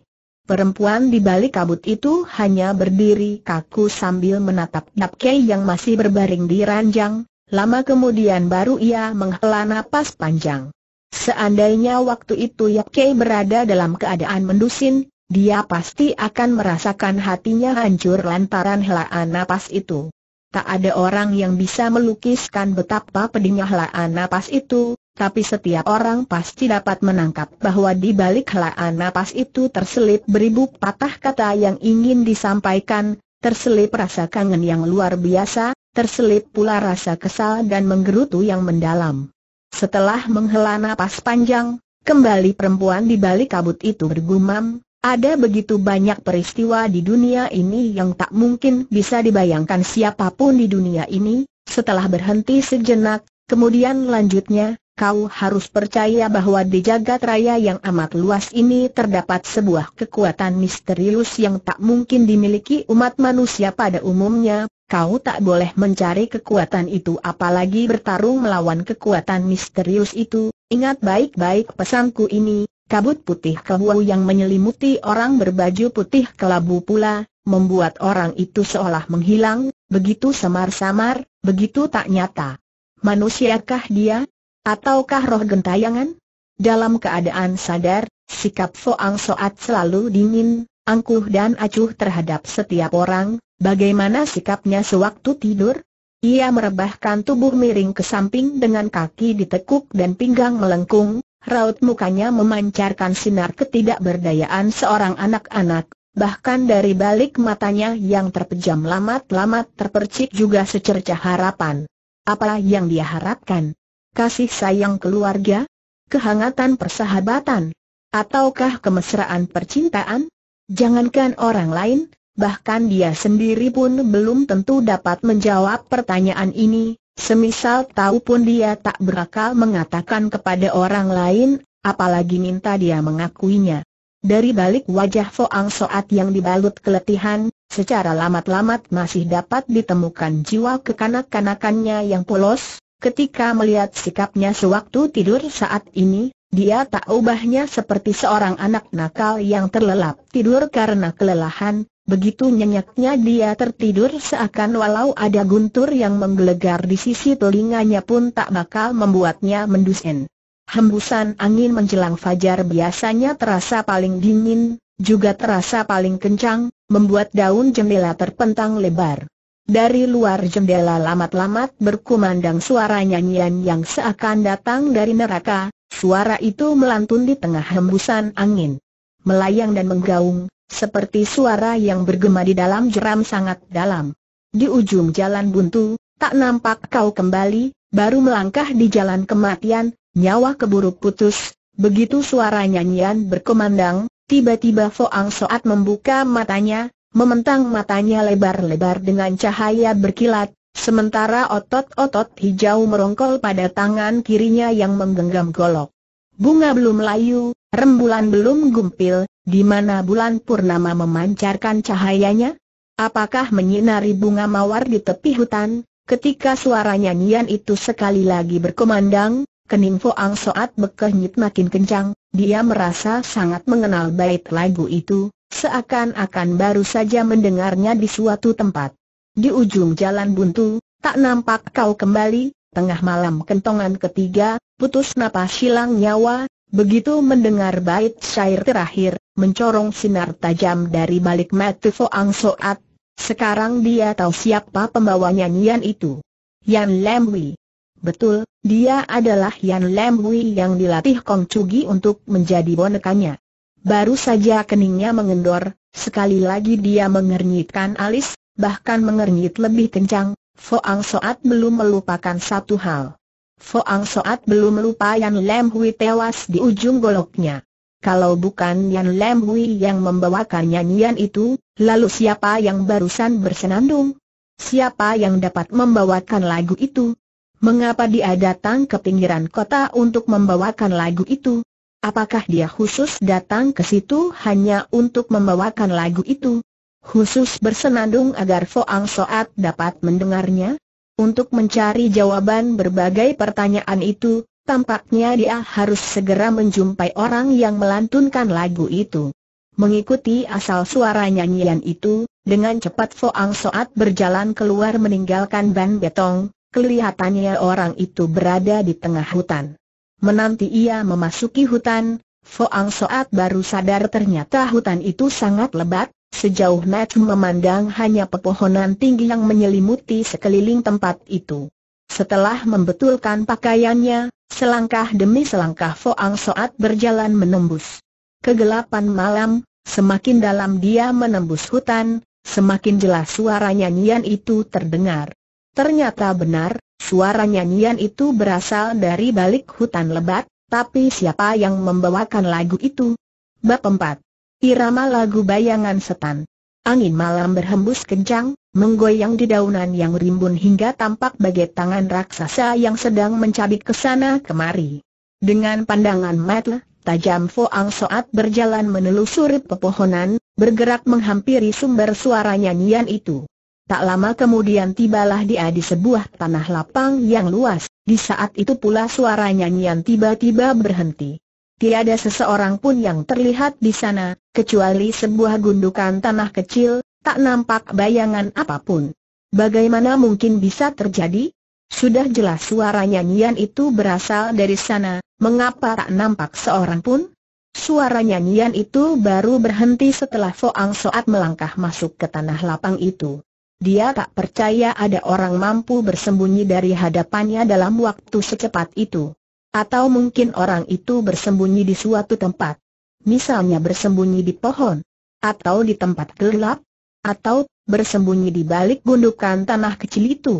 Perempuan di balik kabut itu hanya berdiri kaku sambil menatap Kei yang masih berbaring di ranjang, lama kemudian baru ia menghela napas panjang. Seandainya waktu itu Kei berada dalam keadaan mendusin, dia pasti akan merasakan hatinya hancur lantaran helaan napas itu. Tak ada orang yang bisa melukiskan betapa pedihnya helaan napas itu, tapi setiap orang pasti dapat menangkap bahwa di balik helaan napas itu terselip beribu patah kata yang ingin disampaikan, terselip rasa kangen yang luar biasa, terselip pula rasa kesal dan menggerutu yang mendalam. Setelah menghela napas panjang, kembali perempuan di balik kabut itu bergumam, ada begitu banyak peristiwa di dunia ini yang tak mungkin bisa dibayangkan siapa pun di dunia ini. Setelah berhenti sejenak, kemudian lanjutnya, kau harus percaya bahwa di jagat raya yang amat luas ini terdapat sebuah kekuatan misterius yang tak mungkin dimiliki umat manusia pada umumnya. Kau tak boleh mencari kekuatan itu apalagi bertarung melawan kekuatan misterius itu. Ingat baik-baik pesanku ini, Kabut putih kehuau yang menyelimuti orang berbaju putih kelabu pula, membuat orang itu seolah menghilang, begitu samar-samar, begitu tak nyata. Manusiakah dia? Ataukah roh gentayangan? Dalam keadaan sadar, sikap Foang Soat selalu dingin, angkuh dan acuh terhadap setiap orang, bagaimana sikapnya sewaktu tidur? Ia merebahkan tubuh miring ke samping dengan kaki ditekuk dan pinggang melengkung, Raut mukanya memancarkan sinar ketidakberdayaan seorang anak-anak, bahkan dari balik matanya yang terpejam lamat-lamat terpercik juga secercah harapan. Apa yang dia harapkan? Kasih sayang keluarga? Kehangatan persahabatan? Ataukah kemesraan percintaan? Jangankan orang lain, bahkan dia sendiri pun belum tentu dapat menjawab pertanyaan ini, Semisal tahu pun dia tak berakal mengatakan kepada orang lain, apalagi minta dia mengakuinya. Dari balik wajah Foang Soat yang dibalut keletihan, secara lamat-lamat masih dapat ditemukan jiwa kekanak-kanakannya yang polos, ketika melihat sikapnya sewaktu tidur saat ini, dia tak ubahnya seperti seorang anak nakal yang terlelap tidur karena kelelahan, Begitu nyenyaknya dia tertidur seakan walau ada guntur yang menggelegar di sisi telinganya pun tak bakal membuatnya mendusin. Hembusan angin menjelang fajar biasanya terasa paling dingin, juga terasa paling kencang, membuat daun jendela terpentang lebar. Dari luar jendela lamat-lamat berkumandang suara nyanyian yang seakan datang dari neraka, suara itu melantun di tengah hembusan angin. Melayang dan menggaung, seperti suara yang bergema di dalam jeram sangat dalam. Di ujung jalan buntu, tak nampak kau kembali, baru melangkah di jalan kematian, nyawa keburu putus. Begitu suara nyanyian berkomandang, tiba-tiba Foang Soat membuka matanya, mementang matanya lebar-lebar dengan cahaya berkilat, sementara otot-otot hijau merongkol pada tangan kirinya yang menggenggam golok. Bunga belum layu, rembulan belum gumpil, di mana bulan purnama memancarkan cahayanya? Apakah menyinari bunga mawar di tepi hutan? Ketika suara nyanyian itu sekali lagi berkumandang, kening Foang Soat bekenyit makin kencang, dia merasa sangat mengenal bait lagu itu, seakan-akan baru saja mendengarnya di suatu tempat. Di ujung jalan buntu, tak nampak kau kembali, tengah malam kentongan ketiga, putus napas silang nyawa, Begitu mendengar bait syair terakhir, mencorong sinar tajam dari balik mata Foang Soat. Sekarang dia tahu siapa pembawa nyanyian itu. Yan Lam Wei. Betul, dia adalah Yan Lam Wei yang dilatih Kong Chugi untuk menjadi bonekanya. Baru saja keningnya mengendor, Sekali lagi dia mengernyitkan alis, bahkan mengernyit lebih kencang, Foang Soat belum melupakan satu hal. Foang Soat belum lupa Yan Lem Hui tewas di ujung goloknya. Kalau bukan Yan Lem Hui yang membawakan nyanyian itu, lalu siapa yang barusan bersenandung? Siapa yang dapat membawakan lagu itu? Mengapa dia datang ke pinggiran kota untuk membawakan lagu itu? Apakah dia khusus datang ke situ hanya untuk membawakan lagu itu? Khusus bersenandung agar Foang Soat dapat mendengarnya? Untuk mencari jawaban berbagai pertanyaan itu, tampaknya dia harus segera menjumpai orang yang melantunkan lagu itu. Mengikuti asal suara nyanyian itu, dengan cepat Foang Soat berjalan keluar meninggalkan ban betong, kelihatannya orang itu berada di tengah hutan. Menanti ia memasuki hutan, Foang Soat baru sadar ternyata hutan itu sangat lebat, sejauh mata memandang hanya pepohonan tinggi yang menyelimuti sekeliling tempat itu. Setelah membetulkan pakaiannya, selangkah demi selangkah Foang Soat berjalan menembus kegelapan malam, semakin dalam dia menembus hutan, semakin jelas suara nyanyian itu terdengar. Ternyata benar, Suara nyanyian itu berasal dari balik hutan lebat, tapi siapa yang membawakan lagu itu? Bab 4. Irama lagu bayangan setan. Angin malam berhembus kencang, menggoyang di daunan yang rimbun hingga tampak bagai tangan raksasa yang sedang mencabik ke sana kemari. Dengan pandangan mata, tajam Foang Soat berjalan menelusuri pepohonan, bergerak menghampiri sumber suara nyanyian itu. Tak lama kemudian tibalah dia di sebuah tanah lapang yang luas, di saat itu pula suara nyanyian tiba-tiba berhenti. Tiada seseorang pun yang terlihat di sana, kecuali sebuah gundukan tanah kecil, tak nampak bayangan apa pun. Bagaimana mungkin bisa terjadi? Sudah jelas suara nyanyian itu berasal dari sana, mengapa tak nampak seorang pun? Suara nyanyian itu baru berhenti setelah Foang Soat melangkah masuk ke tanah lapang itu. Dia tak percaya ada orang mampu bersembunyi dari hadapannya dalam waktu secepat itu. Atau mungkin orang itu bersembunyi di suatu tempat. Misalnya bersembunyi di pohon. Atau di tempat gelap. Atau bersembunyi di balik gundukan tanah kecil itu.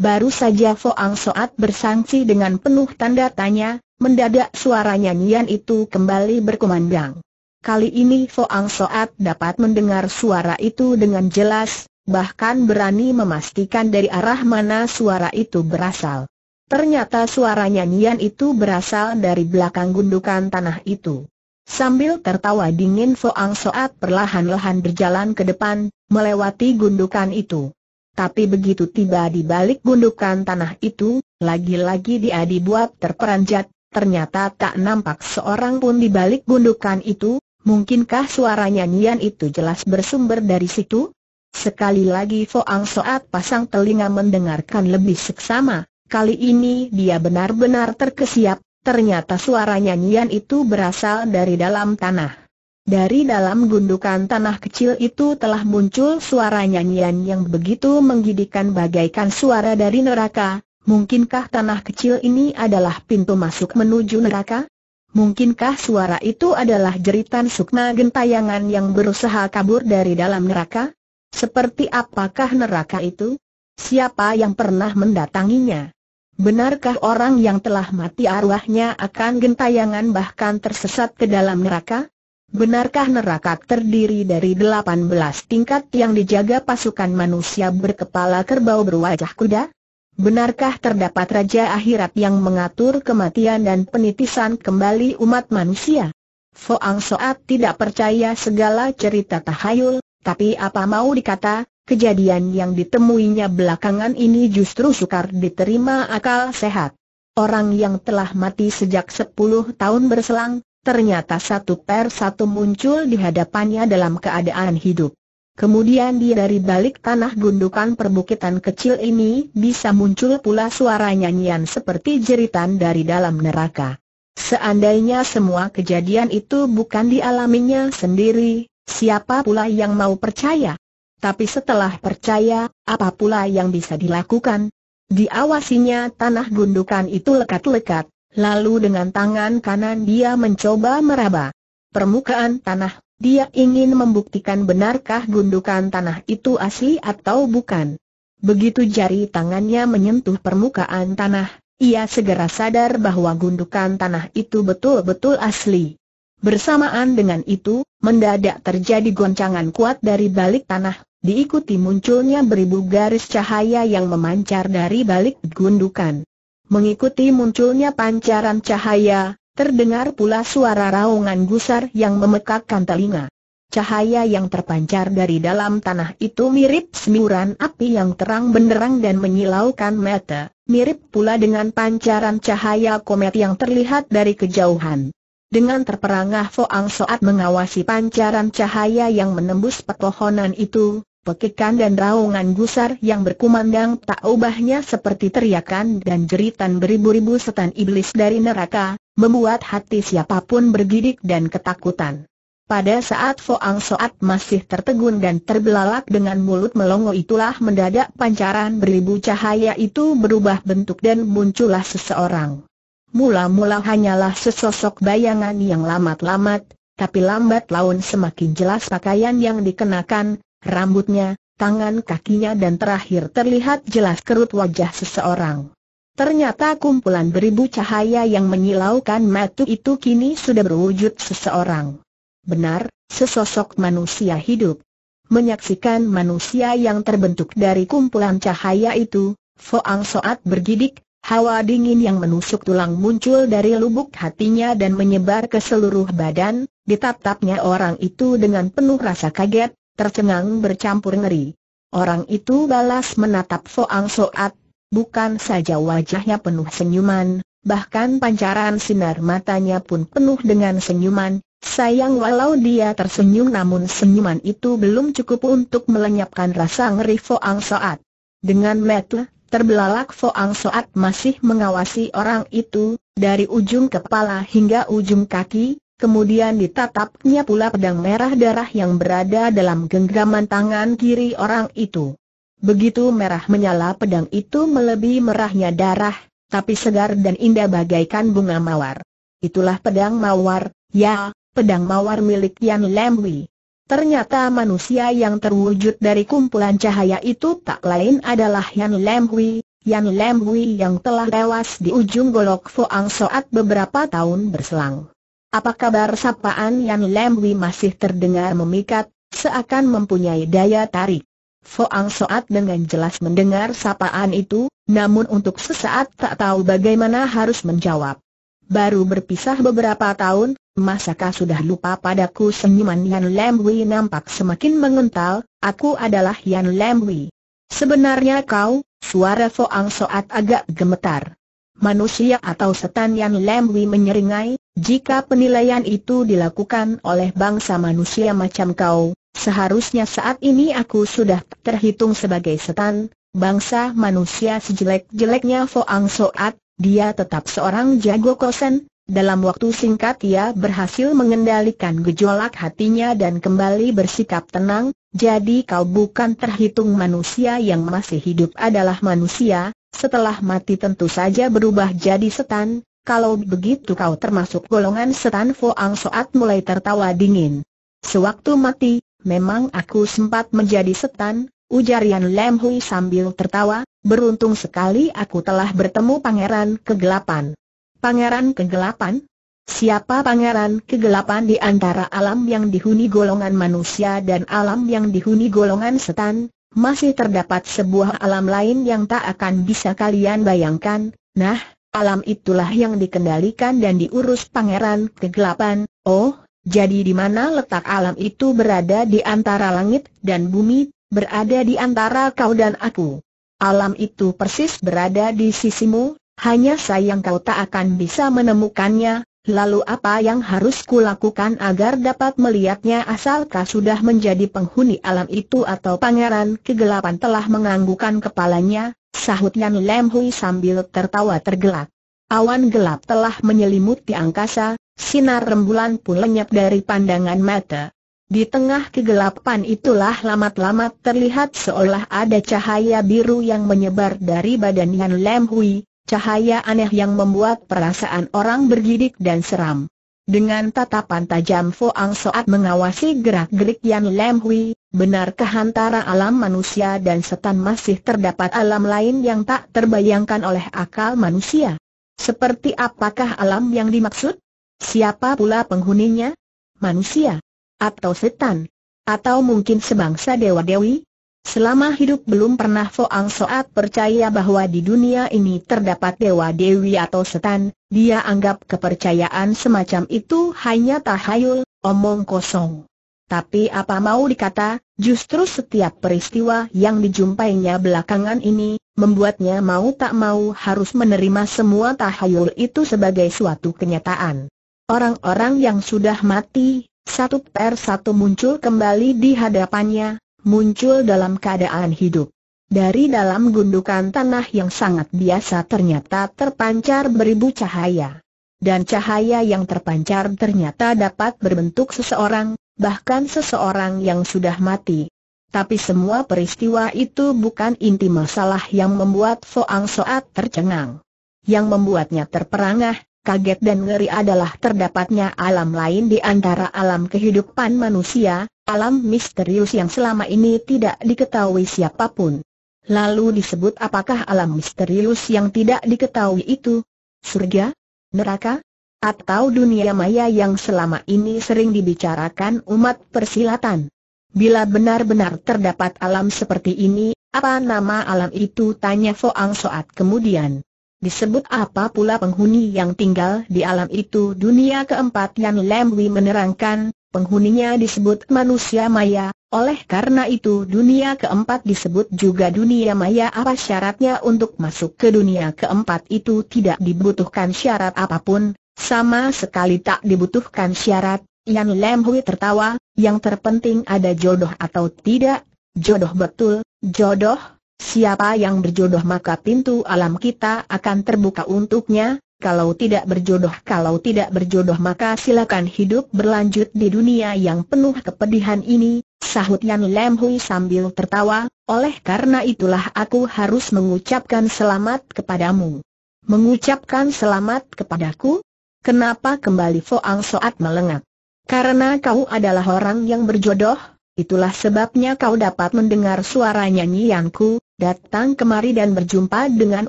Baru saja Foang Soat bersangsi dengan penuh tanda tanya, mendadak suara nyanyian itu kembali berkumandang. Kali ini Foang Soat dapat mendengar suara itu dengan jelas, bahkan berani memastikan dari arah mana suara itu berasal. Ternyata suara nyanyian itu berasal dari belakang gundukan tanah itu. Sambil tertawa dingin Foang Soat perlahan-lahan berjalan ke depan, melewati gundukan itu. Tapi begitu tiba di balik gundukan tanah itu, lagi-lagi dia dibuat terperanjat, ternyata tak nampak seorang pun di balik gundukan itu, mungkinkah suara nyanyian itu jelas bersumber dari situ? Sekali lagi Foang Soat pasang telinga mendengarkan lebih seksama, kali ini dia benar-benar terkesiap, ternyata suara nyanyian itu berasal dari dalam tanah. Dari dalam gundukan tanah kecil itu telah muncul suara nyanyian yang begitu menggidikkan bagaikan suara dari neraka, mungkinkah tanah kecil ini adalah pintu masuk menuju neraka? Mungkinkah suara itu adalah jeritan sukma gentayangan yang berusaha kabur dari dalam neraka? Seperti apakah neraka itu? Siapa yang pernah mendatanginya? Benarkah orang yang telah mati arwahnya akan gentayangan bahkan tersesat ke dalam neraka? Benarkah neraka terdiri dari 18 tingkat yang dijaga pasukan manusia berkepala kerbau berwajah kuda? Benarkah terdapat Raja Akhirat yang mengatur kematian dan penitisan kembali umat manusia? Foang Soat tidak percaya segala cerita tahayul, tapi apa mau dikata, kejadian yang ditemuinya belakangan ini justru sukar diterima akal sehat. Orang yang telah mati sejak 10 tahun berselang, ternyata satu per satu muncul di hadapannya dalam keadaan hidup. Kemudian dia dari balik tanah gundukan perbukitan kecil ini bisa muncul pula suara nyanyian seperti jeritan dari dalam neraka. Seandainya semua kejadian itu bukan dialaminya sendiri, Siapa pula yang mau percaya? Tapi setelah percaya, apa pula yang bisa dilakukan? Diawasinya tanah gundukan itu lekat-lekat, lalu dengan tangan kanan dia mencoba meraba permukaan tanah, Dia ingin membuktikan benarkah gundukan tanah itu asli atau bukan. Begitu jari tangannya menyentuh permukaan tanah, ia segera sadar bahwa gundukan tanah itu betul-betul asli. Bersamaan dengan itu, mendadak terjadi goncangan kuat dari balik tanah, diikuti munculnya beribu garis cahaya yang memancar dari balik gundukan. Mengikuti munculnya pancaran cahaya, terdengar pula suara raungan gusar yang memekakkan telinga. Cahaya yang terpancar dari dalam tanah itu mirip semiuran api yang terang benderang dan menyilaukan mata, mirip pula dengan pancaran cahaya komet yang terlihat dari kejauhan. Dengan terperangah Foang Soat mengawasi pancaran cahaya yang menembus pepohonan itu, pekikan dan raungan gusar yang berkumandang tak ubahnya seperti teriakan dan jeritan beribu-ribu setan iblis dari neraka, membuat hati siapa pun bergidik dan ketakutan. Pada saat Foang Soat masih tertegun dan terbelalak dengan mulut melongo itulah mendadak pancaran beribu cahaya itu berubah bentuk dan muncullah seseorang. Mula-mula hanyalah sesosok bayangan yang lamat-lamat, tapi lambat laun semakin jelas pakaian yang dikenakan, rambutnya, tangan kakinya dan terakhir terlihat jelas kerut wajah seseorang. Ternyata kumpulan beribu cahaya yang menyilaukan matu itu kini sudah berwujud seseorang. Benar, sesosok manusia hidup. Menyaksikan manusia yang terbentuk dari kumpulan cahaya itu, Foang Soat bergidik, Hawa dingin yang menusuk tulang muncul dari lubuk hatinya dan menyebar ke seluruh badan, ditatapnya orang itu dengan penuh rasa kaget, tercengang bercampur ngeri. Orang itu balas menatap Foang Soat, bukan saja wajahnya penuh senyuman, bahkan pancaran sinar matanya pun penuh dengan senyuman, sayang walau dia tersenyum namun senyuman itu belum cukup untuk melenyapkan rasa ngeri Foang Soat. Dengan mata Terbelalak Foang Soat masih mengawasi orang itu, dari ujung kepala hingga ujung kaki, kemudian ditatapnya pula pedang merah darah yang berada dalam genggaman tangan kiri orang itu. Begitu merah menyala pedang itu melebihi merahnya darah, tapi segar dan indah bagaikan bunga mawar. Itulah pedang mawar, ya, pedang mawar milik Yan Lemwi. Ternyata manusia yang terwujud dari kumpulan cahaya itu tak lain adalah Yan Lam Hui, Yan Lam Hui yang telah tewas di ujung golok Foang Soat beberapa tahun berselang. Apa kabar sapaan Yan Lam Hui masih terdengar memikat, seakan mempunyai daya tarik. Foang Soat dengan jelas mendengar sapaan itu, namun untuk sesaat tak tahu bagaimana harus menjawab. Baru berpisah beberapa tahun, masakah sudah lupa padaku senyuman Yan Lam Wei nampak semakin mengental, aku adalah Yan Lam Wei. Sebenarnya kau, suara Foang Soat agak gemetar. Manusia atau setan Yan Lam Wei menyeringai, jika penilaian itu dilakukan oleh bangsa manusia macam kau, seharusnya saat ini aku sudah terhitung sebagai setan, bangsa manusia sejelek-jeleknya Foang Soat, dia tetap seorang jago kosen, dalam waktu singkat ia berhasil mengendalikan gejolak hatinya dan kembali bersikap tenang, jadi kau bukan terhitung manusia yang masih hidup adalah manusia, setelah mati tentu saja berubah jadi setan, kalau begitu kau termasuk golongan setan Foang Soat mulai tertawa dingin. Sewaktu mati, memang aku sempat menjadi setan, ujar Yan Lam Hui sambil tertawa, beruntung sekali aku telah bertemu Pangeran Kegelapan. Pangeran Kegelapan? Siapa Pangeran Kegelapan di antara alam yang dihuni golongan manusia dan alam yang dihuni golongan setan? Masih terdapat sebuah alam lain yang tak akan bisa kalian bayangkan, nah, alam itulah yang dikendalikan dan diurus Pangeran Kegelapan, oh, jadi di mana letak alam itu berada di antara langit dan bumi, berada di antara kau dan aku. Alam itu persis berada di sisimu, hanya sayang kau tak akan bisa menemukannya, lalu apa yang harus kulakukan agar dapat melihatnya asalkah sudah menjadi penghuni alam itu atau pangeran kegelapan telah menganggukkan kepalanya, sahut Yan Lem Hui sambil tertawa tergelak. Awan gelap telah menyelimuti angkasa, sinar rembulan pun lenyap dari pandangan mata. Di tengah kegelapan itulah lamat-lamat terlihat seolah ada cahaya biru yang menyebar dari badan Yan Lam Hui, cahaya aneh yang membuat perasaan orang bergidik dan seram. Dengan tatapan tajam Foang Soat mengawasi gerak-gerik Yan Lam Hui, benarkah antara alam manusia dan setan masih terdapat alam lain yang tak terbayangkan oleh akal manusia? Seperti apakah alam yang dimaksud? Siapa pula penghuninya? Manusia? Atau setan? Atau mungkin sebangsa dewa-dewi? Selama hidup belum pernah Foang Soat percaya bahwa di dunia ini terdapat dewa dewi atau setan, dia anggap kepercayaan semacam itu hanya tahayul, omong kosong. Tapi apa mau dikata, justru setiap peristiwa yang dijumpainya belakangan ini, membuatnya mau tak mau harus menerima semua tahayul itu sebagai suatu kenyataan. Orang-orang yang sudah mati, satu per satu muncul kembali di hadapannya, muncul dalam keadaan hidup. Dari dalam gundukan tanah yang sangat biasa ternyata terpancar beribu cahaya. Dan cahaya yang terpancar ternyata dapat berbentuk seseorang, bahkan seseorang yang sudah mati. Tapi semua peristiwa itu bukan inti masalah yang membuat Foang Soat tercengang. Yang membuatnya terperangah, kaget dan ngeri adalah terdapatnya alam lain di antara alam kehidupan manusia, alam misterius yang selama ini tidak diketahui siapa pun. Lalu disebut apakah alam misterius yang tidak diketahui itu? Surga? Neraka? Atau dunia maya yang selama ini sering dibicarakan umat persilatan? Bila benar-benar terdapat alam seperti ini, apa nama alam itu? Tanya Foang Soat kemudian. Disebut apa pula penghuni yang tinggal di alam itu? Dunia keempat Yan Lam menerangkan, penghuninya disebut manusia maya, oleh karena itu dunia keempat disebut juga dunia maya. Apa syaratnya untuk masuk ke dunia keempat itu tidak dibutuhkan syarat apa pun, sama sekali tak dibutuhkan syarat, Yan Lam Hui tertawa, yang terpenting ada jodoh atau tidak, jodoh betul, jodoh, siapa yang berjodoh maka pintu alam kita akan terbuka untuknya, kalau tidak berjodoh kalau tidak berjodoh maka silakan hidup berlanjut di dunia yang penuh kepedihan ini, sahut Yan Lam Hui sambil tertawa, oleh karena itulah aku harus mengucapkan selamat kepadamu. Mengucapkan selamat kepadaku? Kenapa kembali Foang Soat melengak? Karena kau adalah orang yang berjodoh, itulah sebabnya kau dapat mendengar suara nyanyianku, datang kemari dan berjumpa dengan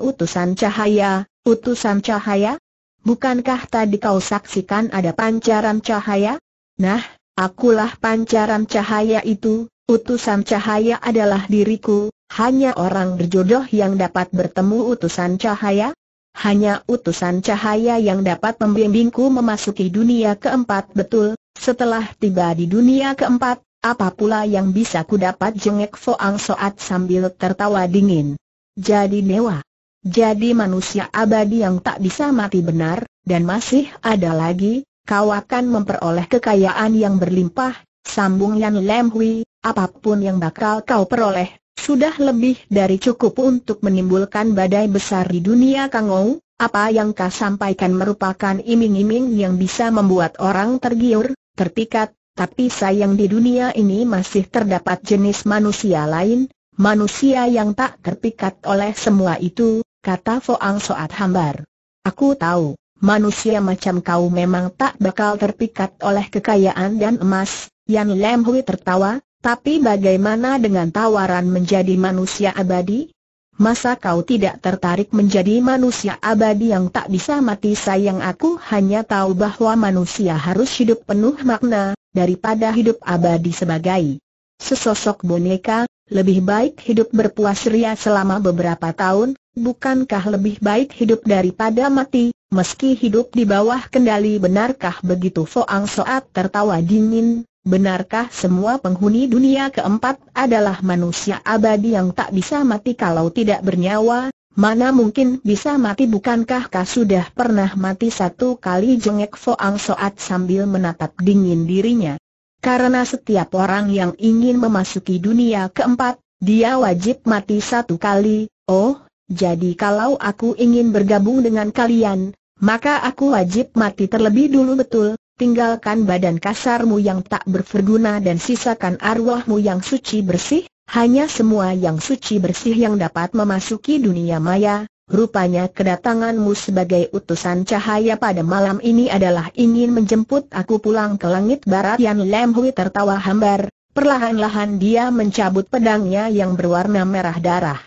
utusan cahaya, Utusan cahaya? Bukankah tadi kau saksikan ada pancaran cahaya? Nah, akulah pancaran cahaya itu, utusan cahaya adalah diriku, hanya orang berjodoh yang dapat bertemu utusan cahaya? Hanya utusan cahaya yang dapat membimbingku memasuki dunia keempat betul, setelah tiba di dunia keempat, apa pula yang bisa ku dapat jengek Foang Soat sambil tertawa dingin. Jadi dewa. Jadi manusia abadi yang tak bisa mati benar, dan masih ada lagi, kau akan memperoleh kekayaan yang berlimpah, sambung Yan Lam Hui, apa pun yang bakal kau peroleh, sudah lebih dari cukup untuk menimbulkan badai besar di dunia Kangou, apa yang kau sampaikan merupakan iming-iming yang bisa membuat orang tergiur, terpikat, tapi sayang di dunia ini masih terdapat jenis manusia lain, manusia yang tak terpikat oleh semua itu, kata Foang Soat hambar. Aku tahu, manusia macam kau memang tak bakal terpikat oleh kekayaan dan emas, Yan Lam Hui tertawa, tapi bagaimana dengan tawaran menjadi manusia abadi? Masa kau tidak tertarik menjadi manusia abadi yang tak bisa mati sayang aku hanya tahu bahwa manusia harus hidup penuh makna, daripada hidup abadi sebagai sesosok boneka, lebih baik hidup berpuas ria selama beberapa tahun, Bukankah lebih baik hidup daripada mati, meski hidup di bawah kendali? Benarkah begitu? Foang Soat tertawa dingin, benarkah semua penghuni dunia keempat adalah manusia abadi yang tak bisa mati kalau tidak bernyawa, mana mungkin bisa mati bukankah kau sudah pernah mati? Satu kali jengek Foang Soat sambil menatap dingin dirinya. Karena setiap orang yang ingin memasuki dunia keempat, dia wajib mati satu kali, oh, jadi kalau aku ingin bergabung dengan kalian, maka aku wajib mati terlebih dulu betul, tinggalkan badan kasarmu yang tak berguna dan sisakan arwahmu yang suci bersih, hanya semua yang suci bersih yang dapat memasuki dunia maya, Rupanya kedatanganmu sebagai utusan cahaya pada malam ini adalah ingin menjemput aku pulang ke langit barat Yan Lam Hui tertawa hambar, perlahan-lahan dia mencabut pedangnya yang berwarna merah darah.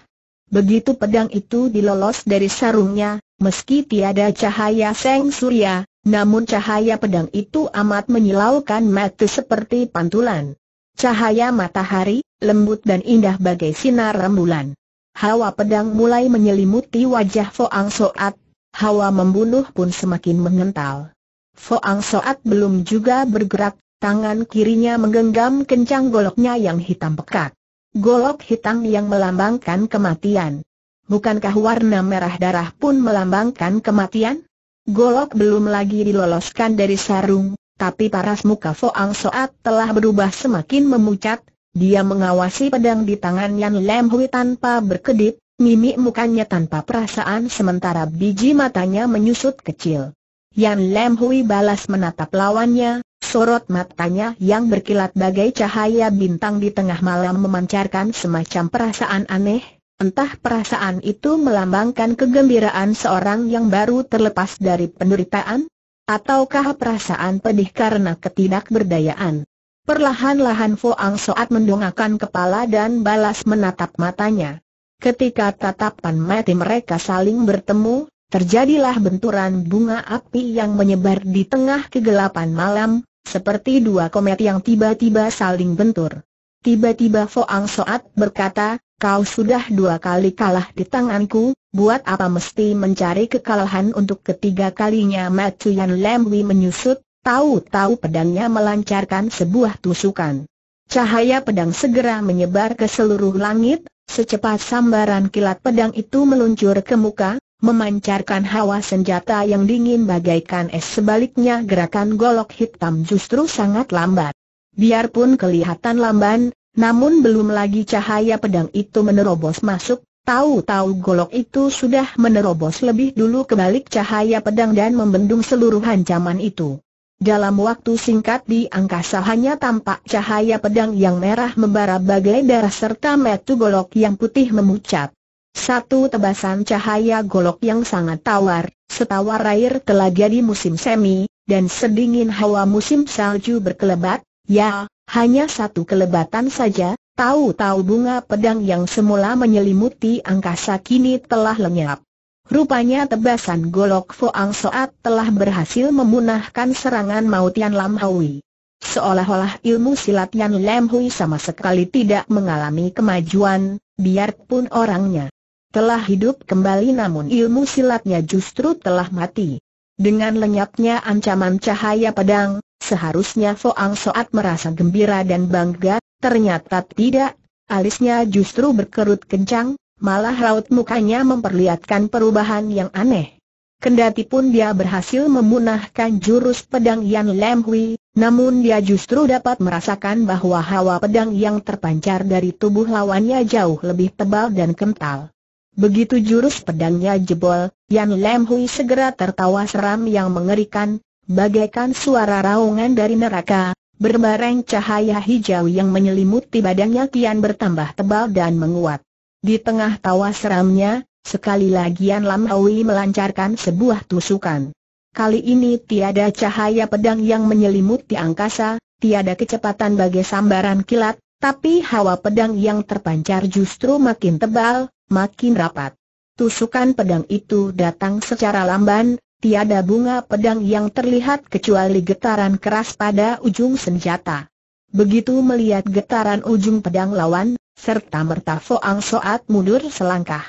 Begitu pedang itu dilolos dari sarungnya, meski tiada cahaya seng surya, namun cahaya pedang itu amat menyilaukan mata seperti pantulan. Cahaya matahari, lembut dan indah bagai sinar rembulan. Hawa pedang mulai menyelimuti wajah Foang Soat, hawa membunuh pun semakin mengental. Foang Soat belum juga bergerak, tangan kirinya menggenggam kencang goloknya yang hitam pekat. Golok hitam yang melambangkan kematian. Bukankah warna merah darah pun melambangkan kematian? Golok belum lagi diloloskan dari sarung, tapi paras muka Foang Soat telah berubah semakin memucat, dia mengawasi pedang di tangan Yan Lam Hui tanpa berkedip, mimik mukanya tanpa perasaan sementara biji matanya menyusut kecil. Yan Lam Hui balas menatap lawannya, sorot matanya yang berkilat bagai cahaya bintang di tengah malam memancarkan semacam perasaan aneh, entah perasaan itu melambangkan kegembiraan seorang yang baru terlepas dari penderitaan? Ataukah perasaan pedih karena ketidakberdayaan? Perlahan-lahan Foang Soat mendongakkan kepala dan balas menatap matanya. Ketika tatapan mati mereka saling bertemu, terjadilah benturan bunga api yang menyebar di tengah kegelapan malam, seperti dua komet yang tiba-tiba saling bentur. Tiba-tiba Foang Soat berkata, kau sudah dua kali kalah di tanganku, buat apa mesti mencari kekalahan untuk ketiga kalinya Matu Yan Lam menyusut, Tahu-tahu pedangnya melancarkan sebuah tusukan. Cahaya pedang segera menyebar ke seluruh langit, secepat sambaran kilat pedang itu meluncur ke muka, memancarkan hawa senjata yang dingin bagaikan es sebaliknya gerakan golok hitam justru sangat lambat. Biarpun kelihatan lamban, namun belum lagi cahaya pedang itu menerobos masuk, tahu-tahu golok itu sudah menerobos lebih dulu ke balik cahaya pedang dan membendung seluruh ancaman itu. Dalam waktu singkat di angkasa hanya tampak cahaya pedang yang merah membara bagai darah serta metu golok yang putih memucat. Satu tebasan cahaya golok yang sangat tawar, setawar air telah jadi musim semi, dan sedingin hawa musim salju berkelebat, ya, hanya satu kelebatan saja, tahu-tahu bunga pedang yang semula menyelimuti angkasa kini telah lenyap. Rupanya tebasan golok Foang Soat telah berhasil memunahkan serangan maut Yan Lam Hui. Seolah-olah ilmu silat Yan Lam Hui sama sekali tidak mengalami kemajuan, biarpun orangnya telah hidup kembali namun ilmu silatnya justru telah mati. Dengan lenyapnya ancaman cahaya pedang, seharusnya Foang Soat merasa gembira dan bangga, ternyata tidak, alisnya justru berkerut kencang, malah raut mukanya memperlihatkan perubahan yang aneh. Kendati pun dia berhasil memunahkan jurus pedang Yan Lam Hui, namun dia justru dapat merasakan bahwa hawa pedang yang terpancar dari tubuh lawannya jauh lebih tebal dan kental. Begitu jurus pedangnya jebol, Yan Lam Hui segera tertawa seram yang mengerikan, bagaikan suara raungan dari neraka, berbareng cahaya hijau yang menyelimuti badannya kian bertambah tebal dan menguat. Di tengah tawa seramnya, sekali lagi Yan Lam melancarkan sebuah tusukan. Kali ini tiada cahaya pedang yang menyelimuti angkasa, tiada kecepatan bagai sambaran kilat, tapi hawa pedang yang terpancar justru makin tebal, makin rapat. Tusukan pedang itu datang secara lamban, tiada bunga pedang yang terlihat kecuali getaran keras pada ujung senjata. Begitu melihat getaran ujung pedang lawan, serta merta Foang Soat mundur selangkah.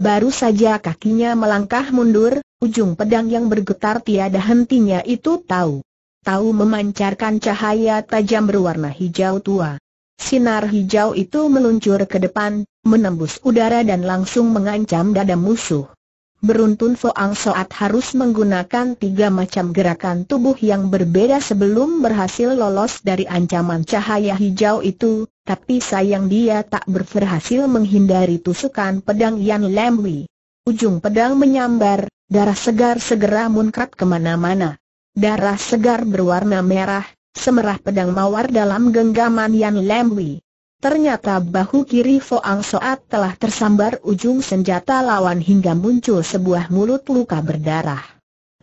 Baru saja kakinya melangkah mundur, ujung pedang yang bergetar tiada hentinya itu tahu. Tahu memancarkan cahaya tajam berwarna hijau tua. Sinar hijau itu meluncur ke depan, menembus udara dan langsung mengancam dada musuh. Beruntun Foang Soat harus menggunakan tiga macam gerakan tubuh yang berbeda sebelum berhasil lolos dari ancaman cahaya hijau itu, tapi sayang dia tak berhasil menghindari tusukan pedang Yan Lam Wei. Ujung pedang menyambar, darah segar segera muncrat ke mana-mana. Darah segar berwarna merah, semerah pedang mawar dalam genggaman Yan Lam Wei. Ternyata bahu kiri Foang Soat telah tersambar ujung senjata lawan hingga muncul sebuah mulut luka berdarah.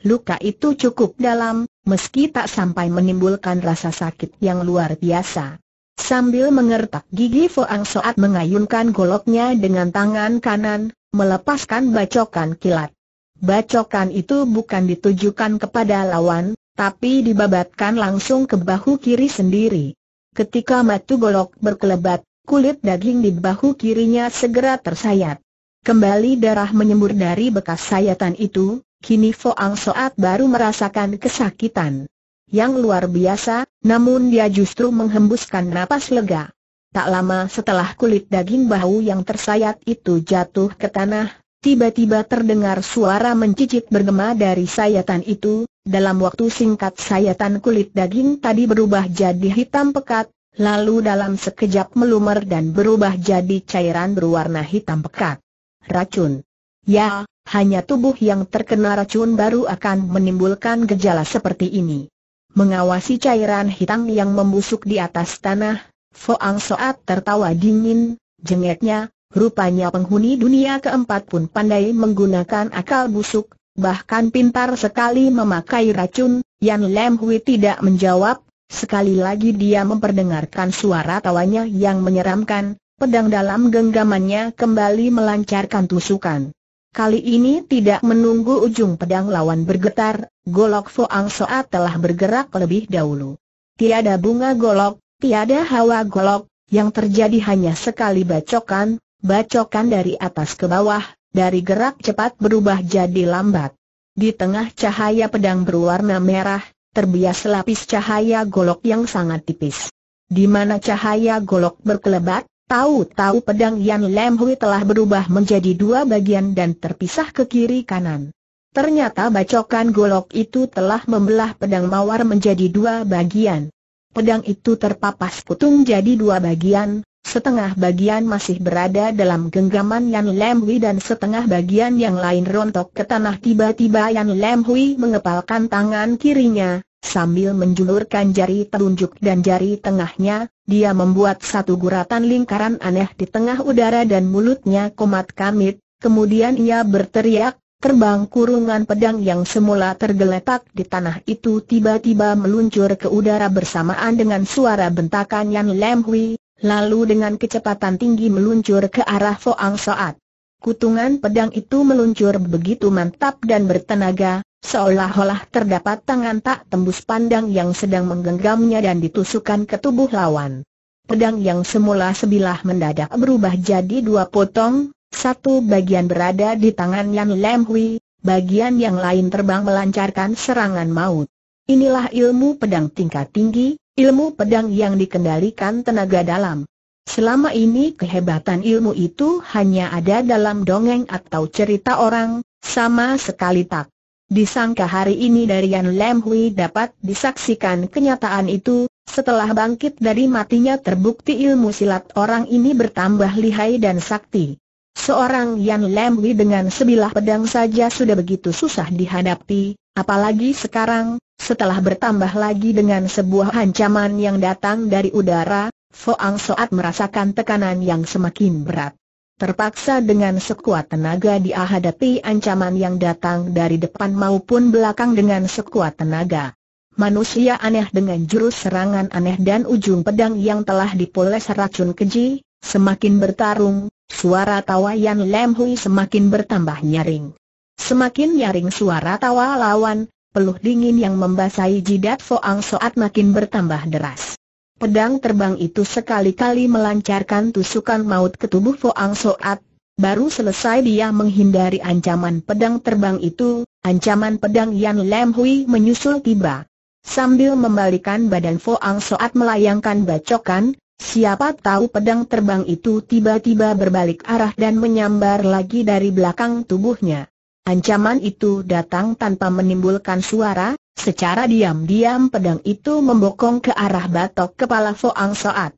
Luka itu cukup dalam, meski tak sampai menimbulkan rasa sakit yang luar biasa. Sambil mengertak gigi Foang Soat mengayunkan goloknya dengan tangan kanan, melepaskan bacokan kilat. Bacokan itu bukan ditujukan kepada lawan, tapi dibabatkan langsung ke bahu kiri sendiri. Ketika matu golok berkelebat, kulit daging di bahu kirinya segera tersayat. Kembali darah menyembur dari bekas sayatan itu, kini Foang Soat baru merasakan kesakitan. Yang luar biasa, namun dia justru menghembuskan napas lega. Tak lama setelah kulit daging bahu yang tersayat itu jatuh ke tanah, tiba-tiba terdengar suara mencicit bergema dari sayatan itu, dalam waktu singkat sayatan kulit daging tadi berubah jadi hitam pekat, lalu dalam sekejap melumer dan berubah jadi cairan berwarna hitam pekat. Racun. Ya, hanya tubuh yang terkena racun baru akan menimbulkan gejala seperti ini. Mengawasi cairan hitam yang membusuk di atas tanah, Foang Soat tertawa dingin, jengeknya, rupanya penghuni dunia keempat pun pandai menggunakan akal busuk, bahkan pintar sekali memakai racun, Yan Lam Hui tidak menjawab, sekali lagi dia memperdengarkan suara tawanya yang menyeramkan, pedang dalam genggamannya kembali melancarkan tusukan. Kali ini tidak menunggu ujung pedang lawan bergetar, golok Foang Soa telah bergerak lebih dahulu. Tiada bunga golok, tiada hawa golok, yang terjadi hanya sekali bacokan, bacokan dari atas ke bawah, dari gerak cepat berubah jadi lambat. Di tengah cahaya pedang berwarna merah, terbias lapis cahaya golok yang sangat tipis. Di mana cahaya golok berkelebat, tahu-tahu pedang Yan Lam Hui telah berubah menjadi dua bagian dan terpisah ke kiri kanan. Ternyata bacokan golok itu telah membelah pedang mawar menjadi dua bagian. Pedang itu terpapas putung jadi dua bagian, setengah bagian masih berada dalam genggaman Yan Lam Hui dan setengah bagian yang lain rontok ke tanah. Tiba-tiba Yan Lam Hui mengepalkan tangan kirinya, sambil menjulurkan jari telunjuk dan jari tengahnya, dia membuat satu guratan lingkaran aneh di tengah udara dan mulutnya komat kamit, kemudian ia berteriak, Terbang kurungan pedang yang semula tergeletak di tanah itu tiba-tiba meluncur ke udara bersamaan dengan suara bentakan Yan Lam Hui, lalu dengan kecepatan tinggi meluncur ke arah Foang Soat. Kutungan pedang itu meluncur begitu mantap dan bertenaga, seolah-olah terdapat tangan tak tembus pandang yang sedang menggenggamnya dan ditusukkan ke tubuh lawan. Pedang yang semula sebilah mendadak berubah jadi dua potong, satu bagian berada di tangan Yan Lam Hui, bagian yang lain terbang melancarkan serangan maut. Inilah ilmu pedang tingkat tinggi, ilmu pedang yang dikendalikan tenaga dalam. Selama ini kehebatan ilmu itu hanya ada dalam dongeng atau cerita orang, sama sekali tak. Disangka hari ini dari Yan Lam Hui dapat disaksikan kenyataan itu, setelah bangkit dari matinya terbukti ilmu silat orang ini bertambah lihai dan sakti. Seorang Yan Lam Hui dengan sebilah pedang saja sudah begitu susah dihadapi, apalagi sekarang, setelah bertambah lagi dengan sebuah ancaman yang datang dari udara, Foang Soat merasakan tekanan yang semakin berat. Terpaksa dengan sekuat tenaga dia hadapi ancaman yang datang dari depan maupun belakang dengan sekuat tenaga. Manusia aneh dengan jurus serangan aneh dan ujung pedang yang telah dipoles racun keji, semakin bertarung, suara tawa Yan Lam Hui semakin bertambah nyaring. Semakin nyaring suara tawa lawan, peluh dingin yang membasahi jidat Foang Soat makin bertambah deras. Pedang terbang itu sekali-kali melancarkan tusukan maut ke tubuh Foang Soat, baru selesai dia menghindari ancaman pedang terbang itu, ancaman pedang Yan Lam Hui menyusul tiba. Sambil membalikan badan Foang Soat melayangkan bacokan, siapa tahu pedang terbang itu tiba-tiba berbalik arah dan menyambar lagi dari belakang tubuhnya. Ancaman itu datang tanpa menimbulkan suara, secara diam-diam pedang itu membokong ke arah batok kepala Foang Soat.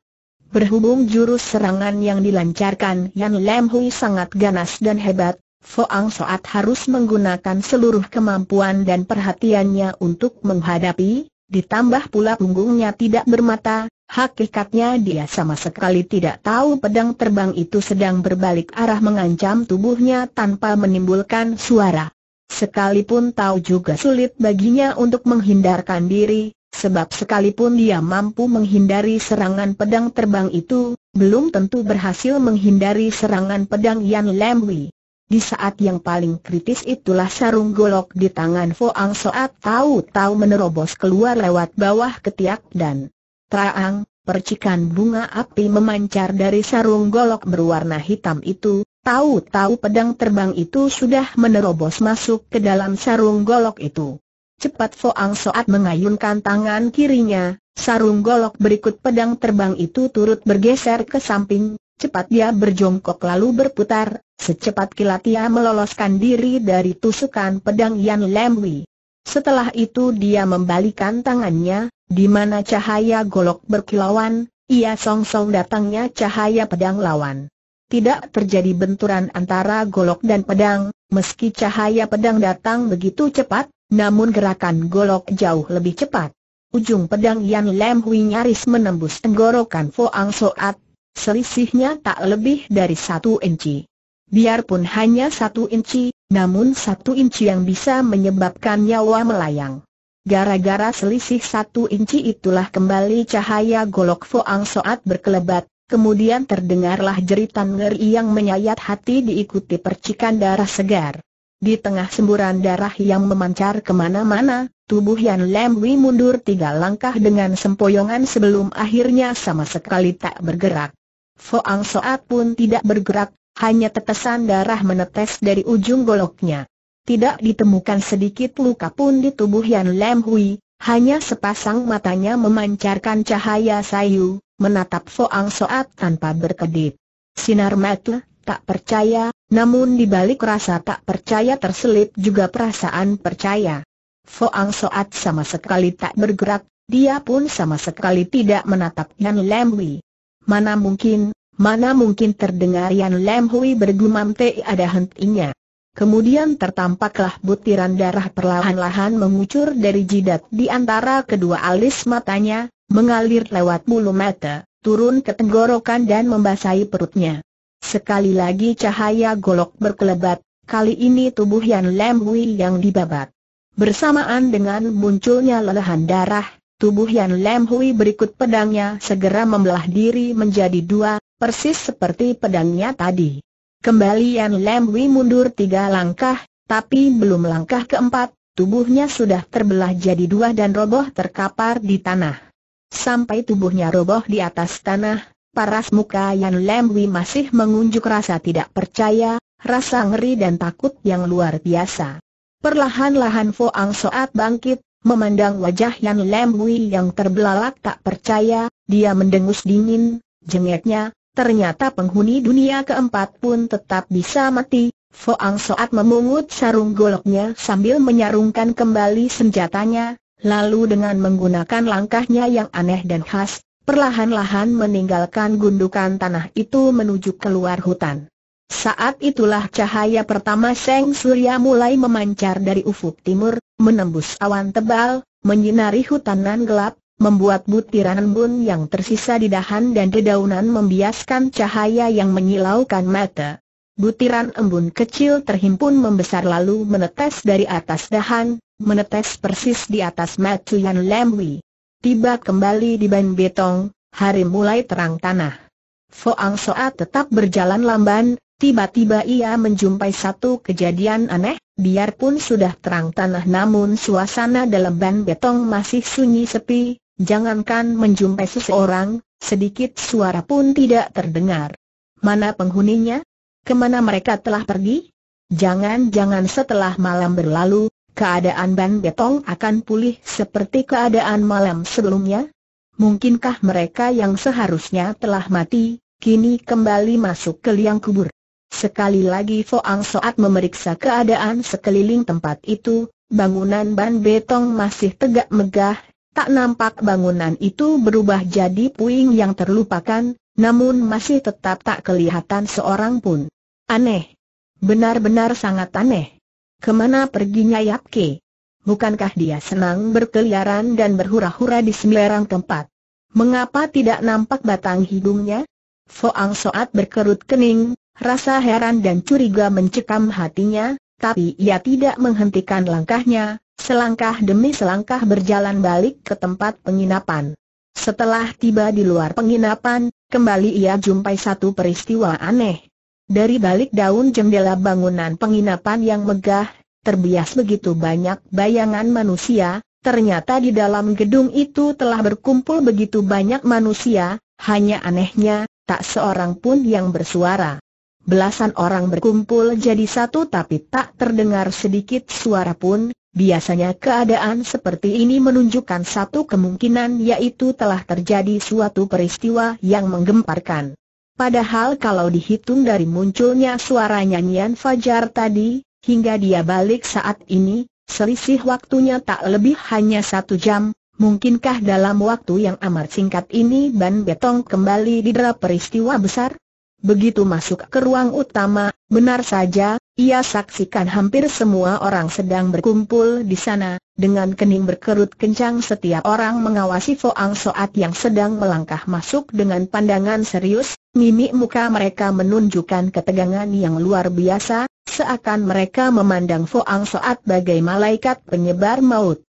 Berhubung jurus serangan yang dilancarkan Yan Lam Hui sangat ganas dan hebat, Foang Soat harus menggunakan seluruh kemampuan dan perhatiannya untuk menghadapi, ditambah pula punggungnya tidak bermata, hakikatnya dia sama sekali tidak tahu pedang terbang itu sedang berbalik arah mengancam tubuhnya tanpa menimbulkan suara. Sekalipun tahu juga sulit baginya untuk menghindarkan diri, sebab sekalipun dia mampu menghindari serangan pedang terbang itu, belum tentu berhasil menghindari serangan pedang Yan Lam Wei. Di saat yang paling kritis itulah sarung golok di tangan Foang Soat tahu-tahu menerobos keluar lewat bawah ketiak dan terang, percikan bunga api memancar dari sarung golok berwarna hitam itu, tahu-tahu pedang terbang itu sudah menerobos masuk ke dalam sarung golok itu. Cepat Foang Soat mengayunkan tangan kirinya, sarung golok berikut pedang terbang itu turut bergeser ke samping, cepat dia berjongkok lalu berputar, Secepat kilat ia meloloskan diri dari tusukan pedang Yan Lemwi. Setelah itu dia membalikan tangannya, di mana cahaya golok berkilauan, ia song-song datangnya cahaya pedang lawan. Tidak terjadi benturan antara golok dan pedang, meski cahaya pedang datang begitu cepat, namun gerakan golok jauh lebih cepat. Ujung pedang Yan Lam Hui nyaris menembus tenggorokan Foang Soat, selisihnya tak lebih dari satu inci. Biarpun hanya satu inci, namun satu inci yang bisa menyebabkan nyawa melayang. Gara-gara selisih satu inci itulah kembali cahaya golok Foang Soat berkelebat, kemudian terdengarlah jeritan ngeri yang menyayat hati diikuti percikan darah segar. Di tengah semburan darah yang memancar ke mana-mana, tubuh Yan Lam Wei mundur tiga langkah dengan sempoyongan sebelum akhirnya sama sekali tak bergerak. Foang Soat pun tidak bergerak, hanya tetesan darah menetes dari ujung goloknya. Tidak ditemukan sedikit luka pun di tubuh Yan Lam Hui, hanya sepasang matanya memancarkan cahaya sayu, menatap Foang Soat tanpa berkedip. Sinar mata, tak percaya, namun di balik rasa tak percaya terselip juga perasaan percaya. Foang Soat sama sekali tak bergerak, dia pun sama sekali tidak menatap Yan Lam Hui. Mana mungkin, Mana mungkin terdengar Yan Lam Hui bergumam ada hentinya. Kemudian tertampaklah butiran darah perlahan-lahan mengucur dari jidat di antara kedua alis matanya, mengalir lewat bulu mata, turun ke tenggorokan dan membasahi perutnya. Sekali lagi cahaya golok berkelebat, kali ini tubuh Yan Lam Hui yang dibabat. Bersamaan dengan munculnya lelehan darah, tubuh Yan Lam Hui berikut pedangnya segera membelah diri menjadi dua, persis seperti pedangnya tadi. Kembalian Lam Wei mundur tiga langkah, tapi belum langkah keempat, tubuhnya sudah terbelah jadi dua dan roboh terkapar di tanah. Sampai tubuhnya roboh di atas tanah, paras muka Yan Lam Wei masih mengunjuk rasa tidak percaya, rasa ngeri dan takut yang luar biasa. Perlahan-lahan Foang Soat bangkit, memandang wajah Yan Lam Wei yang terbelalak tak percaya, dia mendengus dingin, jengeknya, Ternyata penghuni dunia keempat pun tetap bisa mati. Foang Soat memungut sarung goloknya sambil menyarungkan kembali senjatanya, lalu dengan menggunakan langkahnya yang aneh dan khas, perlahan-lahan meninggalkan gundukan tanah itu menuju keluar hutan. Saat itulah cahaya pertama Seng Surya mulai memancar dari ufuk timur, menembus awan tebal, menyinari hutanan gelap, membuat butiran embun yang tersisa di dahan dan dedaunan membiaskan cahaya yang menyilaukan mata. Butiran embun kecil terhimpun membesar lalu menetes dari atas dahan, menetes persis di atas mata Yan Lemwi. Tiba kembali di ban betong, hari mulai terang tanah. Foang Soa tetap berjalan lamban, tiba-tiba ia menjumpai satu kejadian aneh, biarpun sudah terang tanah namun suasana dalam ban betong masih sunyi sepi, Jangankan menjumpai seseorang, sedikit suara pun tidak terdengar. Mana penghuninya? Ke mana mereka telah pergi? Jangan-jangan setelah malam berlalu, keadaan ban betong akan pulih seperti keadaan malam sebelumnya? Mungkinkah mereka yang seharusnya telah mati, kini kembali masuk ke liang kubur? Sekali lagi Foang Soat memeriksa keadaan sekeliling tempat itu, bangunan ban betong masih tegak megah, Tak nampak bangunan itu berubah jadi puing yang terlupakan, namun masih tetap tak kelihatan seorang pun. Aneh. Benar-benar sangat aneh. Ke mana perginya Yapke? Bukankah dia senang berkeliaran dan berhura-hura di sembarang tempat? Mengapa tidak nampak batang hidungnya? Foang Soat berkerut kening, rasa heran dan curiga mencekam hatinya, tapi ia tidak menghentikan langkahnya, selangkah demi selangkah berjalan balik ke tempat penginapan. Setelah tiba di luar penginapan, kembali ia jumpai satu peristiwa aneh. Dari balik daun jendela bangunan penginapan yang megah, terbias begitu banyak bayangan manusia, ternyata di dalam gedung itu telah berkumpul begitu banyak manusia, hanya anehnya, tak seorang pun yang bersuara. Belasan orang berkumpul jadi satu tapi tak terdengar sedikit suara pun, biasanya keadaan seperti ini menunjukkan satu kemungkinan yaitu telah terjadi suatu peristiwa yang menggemparkan. Padahal kalau dihitung dari munculnya suara nyanyian Fajar tadi, hingga dia balik saat ini, selisih waktunya tak lebih hanya satu jam, mungkinkah dalam waktu yang amat singkat ini ban betong kembali didera peristiwa besar? Begitu masuk ke ruang utama, benar saja, ia saksikan hampir semua orang sedang berkumpul di sana, dengan kening berkerut kencang setiap orang mengawasi Foang Soat yang sedang melangkah masuk dengan pandangan serius, mimik muka mereka menunjukkan ketegangan yang luar biasa, seakan mereka memandang Foang Soat bagai malaikat penyebar maut.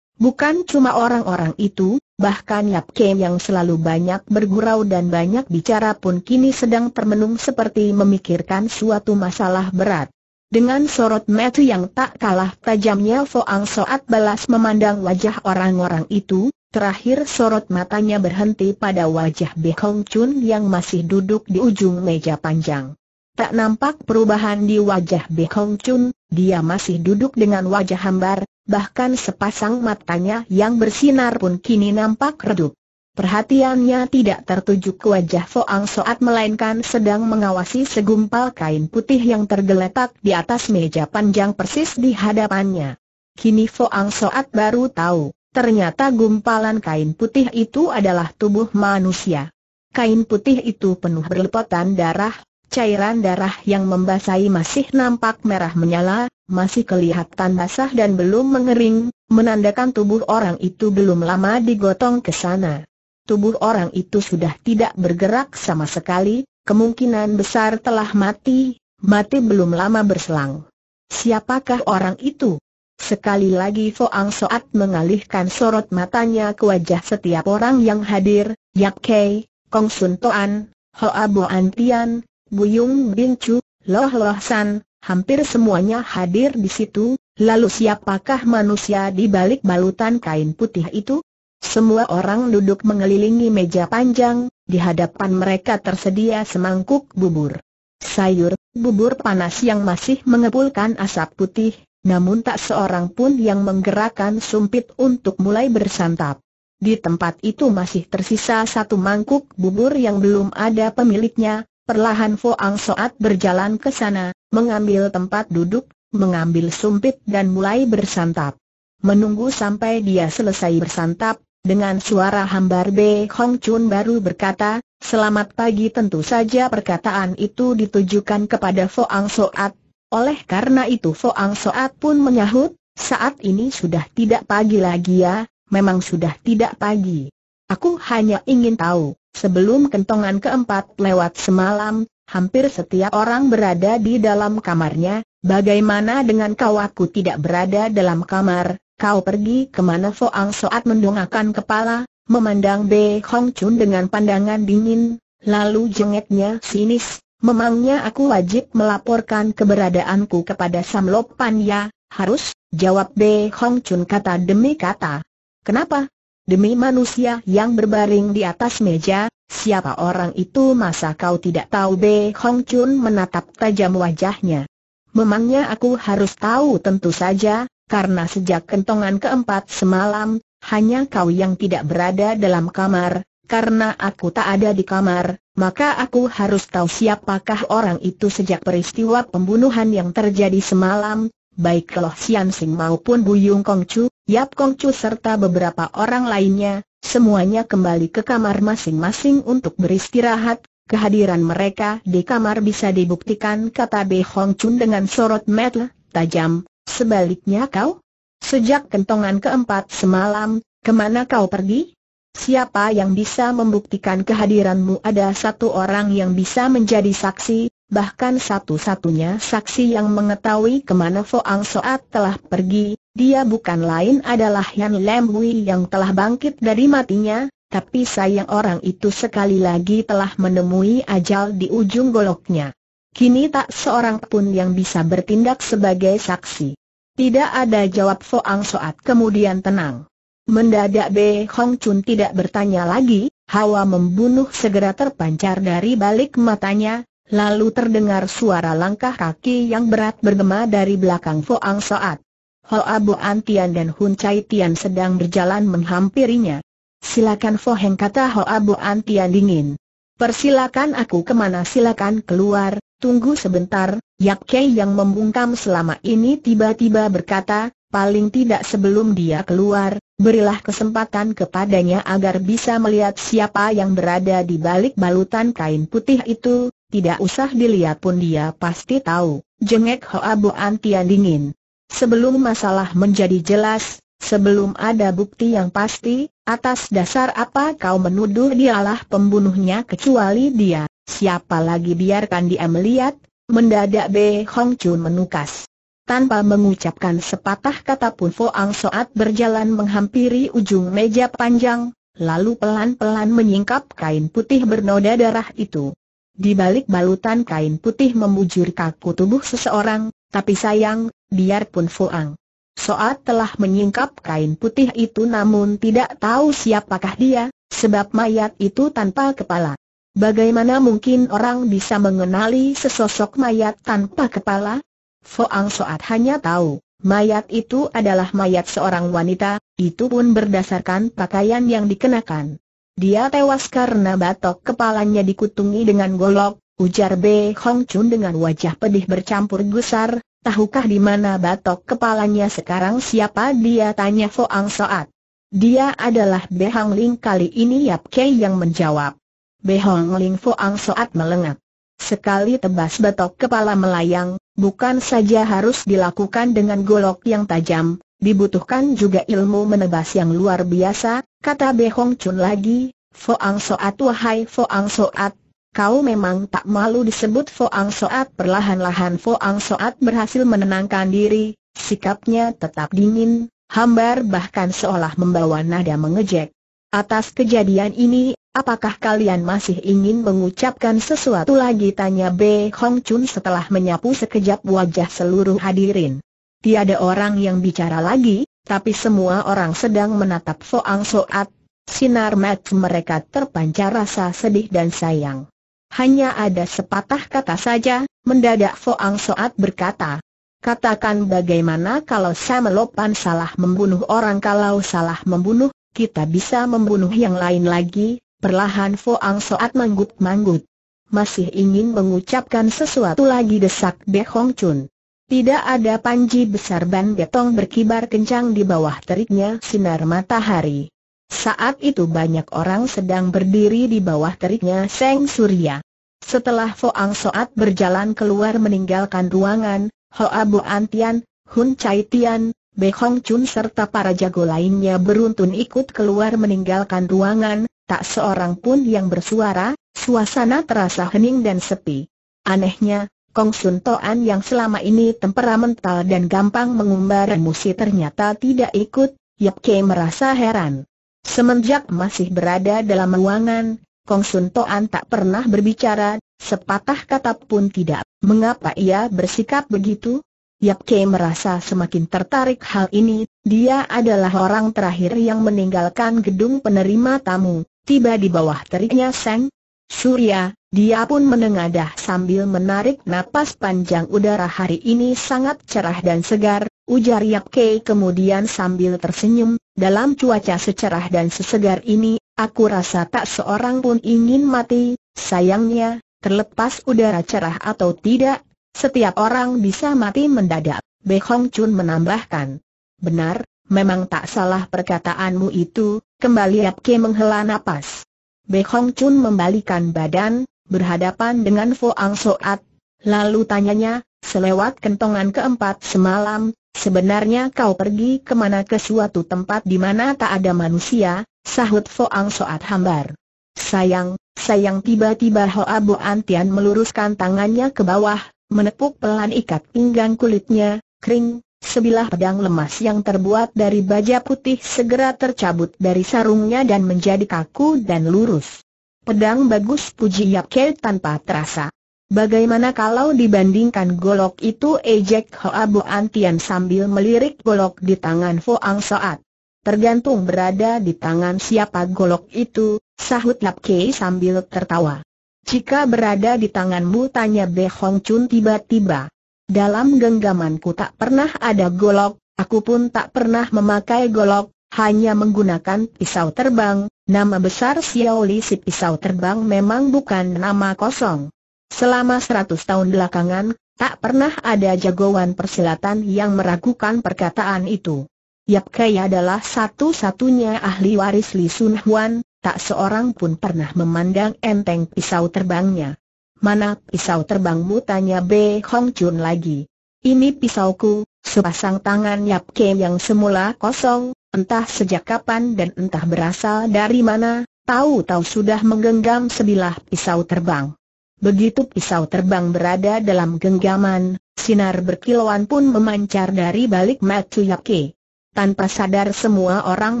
Bukan cuma orang-orang itu, bahkan Yap Kem yang selalu banyak bergurau dan banyak bicara pun kini sedang termenung seperti memikirkan suatu masalah berat. Dengan sorot mata yang tak kalah tajamnya Foang Soat balas memandang wajah orang-orang itu, terakhir sorot matanya berhenti pada wajah Bekong Chun yang masih duduk di ujung meja panjang. Tak nampak perubahan di wajah Bekong Chun, dia masih duduk dengan wajah hambar, bahkan sepasang matanya yang bersinar pun kini nampak redup. Perhatiannya tidak tertuju ke wajah Foang Soat melainkan sedang mengawasi segumpal kain putih yang tergeletak di atas meja panjang persis di hadapannya. Kini Foang Soat baru tahu, ternyata gumpalan kain putih itu adalah tubuh manusia. Kain putih itu penuh berlepotan darah, cairan darah yang membasahi masih nampak merah menyala, masih kelihatan basah dan belum mengering, menandakan tubuh orang itu belum lama digotong ke sana. Tubuh orang itu sudah tidak bergerak sama sekali, kemungkinan besar telah mati, mati belum lama berselang. Siapakah orang itu? Sekali lagi Foang Soat mengalihkan sorot matanya ke wajah setiap orang yang hadir, Yap Kei, Kong Sun Toan, Hoa Bo Antian, Buyung Bin Chu, Loh Loh San, hampir semuanya hadir di situ, lalu siapakah manusia di balik balutan kain putih itu? Semua orang duduk mengelilingi meja panjang, di hadapan mereka tersedia semangkuk bubur. Sayur, bubur panas yang masih mengepulkan asap putih, namun tak seorang pun yang menggerakkan sumpit untuk mulai bersantap. Di tempat itu masih tersisa satu mangkuk bubur yang belum ada pemiliknya, Perlahan Foang Soat berjalan ke sana, mengambil tempat duduk, mengambil sumpit dan mulai bersantap. Menunggu sampai dia selesai bersantap, dengan suara hambar Be Hong Chun baru berkata, Selamat pagi tentu saja perkataan itu ditujukan kepada Foang Soat. Oleh karena itu Foang Soat pun menyahut, saat ini sudah tidak pagi lagi ya, memang sudah tidak pagi. Aku hanya ingin tahu, Sebelum kentongan keempat lewat semalam, hampir setiap orang berada di dalam kamarnya, bagaimana dengan kau aku tidak berada dalam kamar, kau pergi ke mana Foang Soat mendongakkan kepala, memandang Be Hong Chun dengan pandangan dingin, lalu jengeknya sinis, memangnya aku wajib melaporkan keberadaanku kepada Sam Lopan ya, harus, jawab Be Hong Chun kata demi kata. Kenapa? Demi manusia yang berbaring di atas meja, siapa orang itu masa kau tidak tahu? Be Hong Chun menatap tajam wajahnya. Memangnya aku harus tahu? Tentu saja, karena sejak kentongan keempat semalam, hanya kau yang tidak berada dalam kamar, karena aku tak ada di kamar, maka aku harus tahu siapakah orang itu sejak peristiwa pembunuhan yang terjadi semalam, baik Loh Sian Sing maupun Buyung Kong Chu, Yap Kong Chu serta beberapa orang lainnya, semuanya kembali ke kamar masing-masing untuk beristirahat, kehadiran mereka di kamar bisa dibuktikan kata Be Hong Chun dengan sorot mata tajam, sebaliknya kau? Sejak kentongan keempat semalam, ke mana kau pergi? Siapa yang bisa membuktikan kehadiranmu ada satu orang yang bisa menjadi saksi, bahkan satu-satunya saksi yang mengetahui ke mana Foang Soat telah pergi, dia bukan lain adalah Yan Lam Hui yang telah bangkit dari matinya, tapi sayang orang itu sekali lagi telah menemui ajal di ujung goloknya. Kini tak seorang pun yang bisa bertindak sebagai saksi. Tidak ada jawab Foang Soat kemudian tenang. Mendadak Be Hong Chun tidak bertanya lagi, hawa membunuh segera terpancar dari balik matanya, lalu terdengar suara langkah kaki yang berat bergema dari belakang Foang Soat. Hoa Bo Antian dan Hun Chai Tian sedang berjalan menghampirinya. Silakan Fo Heng kata Hoa Bo Antian dingin. Persilakan aku ke mana silakan keluar, tunggu sebentar, Yak Kei yang membungkam selama ini tiba-tiba berkata, paling tidak sebelum dia keluar, berilah kesempatan kepadanya agar bisa melihat siapa yang berada di balik balutan kain putih itu, tidak usah dilihat pun dia pasti tahu, jengek Hoa Bo Antian dingin. Sebelum masalah menjadi jelas, sebelum ada bukti yang pasti, atas dasar apa kau menuduh dialah pembunuhnya kecuali dia, siapa lagi biarkan dia melihat, Mendadak Be Hong Chun menukas. Tanpa mengucapkan sepatah kata pun Foang Soat berjalan menghampiri ujung meja panjang, lalu pelan-pelan menyingkap kain putih bernoda darah itu. Di balik balutan kain putih membujur kaku tubuh seseorang, tapi sayang, biarpun Foang Soat telah menyingkap kain putih itu namun tidak tahu siapakah dia, sebab mayat itu tanpa kepala. Bagaimana mungkin orang bisa mengenali sesosok mayat tanpa kepala? Foang Soat hanya tahu, mayat itu adalah mayat seorang wanita, itu pun berdasarkan pakaian yang dikenakan. Dia tewas karena batok kepalanya dikutungi dengan golok, ujar Be Hong Chun dengan wajah pedih bercampur gusar, tahukah di mana batok kepalanya sekarang siapa dia tanya Foang Soat. Dia adalah Behang Ling kali ini Yap Kei yang menjawab. Behong Ling Foang Soat melengak. Sekali tebas batok kepala melayang, bukan saja harus dilakukan dengan golok yang tajam, dibutuhkan juga ilmu menebas yang luar biasa, kata Behong Chun lagi, Foang Soat wahai Foang Soat, kau memang tak malu disebut Foang Soat perlahan-lahan Foang Soat berhasil menenangkan diri, sikapnya tetap dingin, hambar bahkan seolah membawa nada mengejek. Atas kejadian ini, Apakah kalian masih ingin mengucapkan sesuatu lagi? Tanya Be Hong Chun setelah menyapu sekejap wajah seluruh hadirin. Tiada orang yang bicara lagi, tapi semua orang sedang menatap Foang Soat. Sinar mata mereka terpancar rasa sedih dan sayang. Hanya ada sepatah kata saja, mendadak Foang Soat berkata, Katakan bagaimana kalau Samelopan salah membunuh orang kalau salah membunuh, kita bisa membunuh yang lain lagi, Perlahan Foang Soat manggut-manggut. Masih ingin mengucapkan sesuatu lagi desak Be Hong Chun. Tidak ada panji besar ban betong berkibar kencang di bawah teriknya sinar matahari. Saat itu banyak orang sedang berdiri di bawah teriknya Seng Surya. Setelah Foang Soat berjalan keluar meninggalkan ruangan, Hoa Bu Antian, Hun Chai Tian, Be Hong Chun serta para jago lainnya beruntun ikut keluar meninggalkan ruangan, tak seorang pun yang bersuara, suasana terasa hening dan sepi. Anehnya, Kong Sun Toan yang selama ini temperamental dan gampang mengumbar emosi ternyata tidak ikut, Yap Kei merasa heran. Semenjak masih berada dalam ruangan, Kong Sun Toan tak pernah berbicara, sepatah kata pun tidak. Mengapa ia bersikap begitu? Yap Kei merasa semakin tertarik hal ini, dia adalah orang terakhir yang meninggalkan gedung penerima tamu. Tiba di bawah teriknya Seng Surya, dia pun menengadah sambil menarik napas panjang udara hari ini sangat cerah dan segar, ujar Yap Kei kemudian sambil tersenyum, dalam cuaca secerah dan sesegar ini, aku rasa tak seorang pun ingin mati, sayangnya, terlepas udara cerah atau tidak, setiap orang bisa mati mendadak, Be Hong Chun menambahkan. Benar, memang tak salah perkataanmu itu, Kembali Apke menghela napas. Be Hong Chun membalikan badan, berhadapan dengan Fo Ang Soat. Lalu tanyanya, selewat kentongan keempat semalam, sebenarnya kau pergi ke mana ke suatu tempat di mana tak ada manusia, sahut Foang Soat hambar. Sayang, sayang tiba-tiba Hoa Bo Antian meluruskan tangannya ke bawah, menepuk pelan ikat pinggang kulitnya, kering, sebilah pedang lemas yang terbuat dari baja putih segera tercabut dari sarungnya dan menjadi kaku dan lurus. Pedang bagus puji Yap Ke tanpa terasa. Bagaimana kalau dibandingkan golok itu ejek Hoa Bo Antian sambil melirik golok di tangan Foang Soat. Tergantung berada di tangan siapa golok itu, sahut Lap Kei sambil tertawa. Jika berada di tanganmu tanya Be Hong Chun tiba-tiba. Dalam genggamanku tak pernah ada golok, aku pun tak pernah memakai golok, hanya menggunakan pisau terbang, nama besar Xiao Li si pisau terbang memang bukan nama kosong. Selama seratus tahun belakangan, tak pernah ada jagoan persilatan yang meragukan perkataan itu. Yap Kai adalah satu-satunya ahli waris Li Sun Huan, tak seorang pun pernah memandang enteng pisau terbangnya. Mana pisau terbangmu tanya Be Hong Chun lagi. Ini pisauku, sepasang tangan Yap Kai yang semula kosong, entah sejak kapan dan entah berasal dari mana, tahu-tahu sudah menggenggam sebilah pisau terbang. Begitu pisau terbang berada dalam genggaman, sinar berkilauan pun memancar dari balik mata Yake. Tanpa sadar semua orang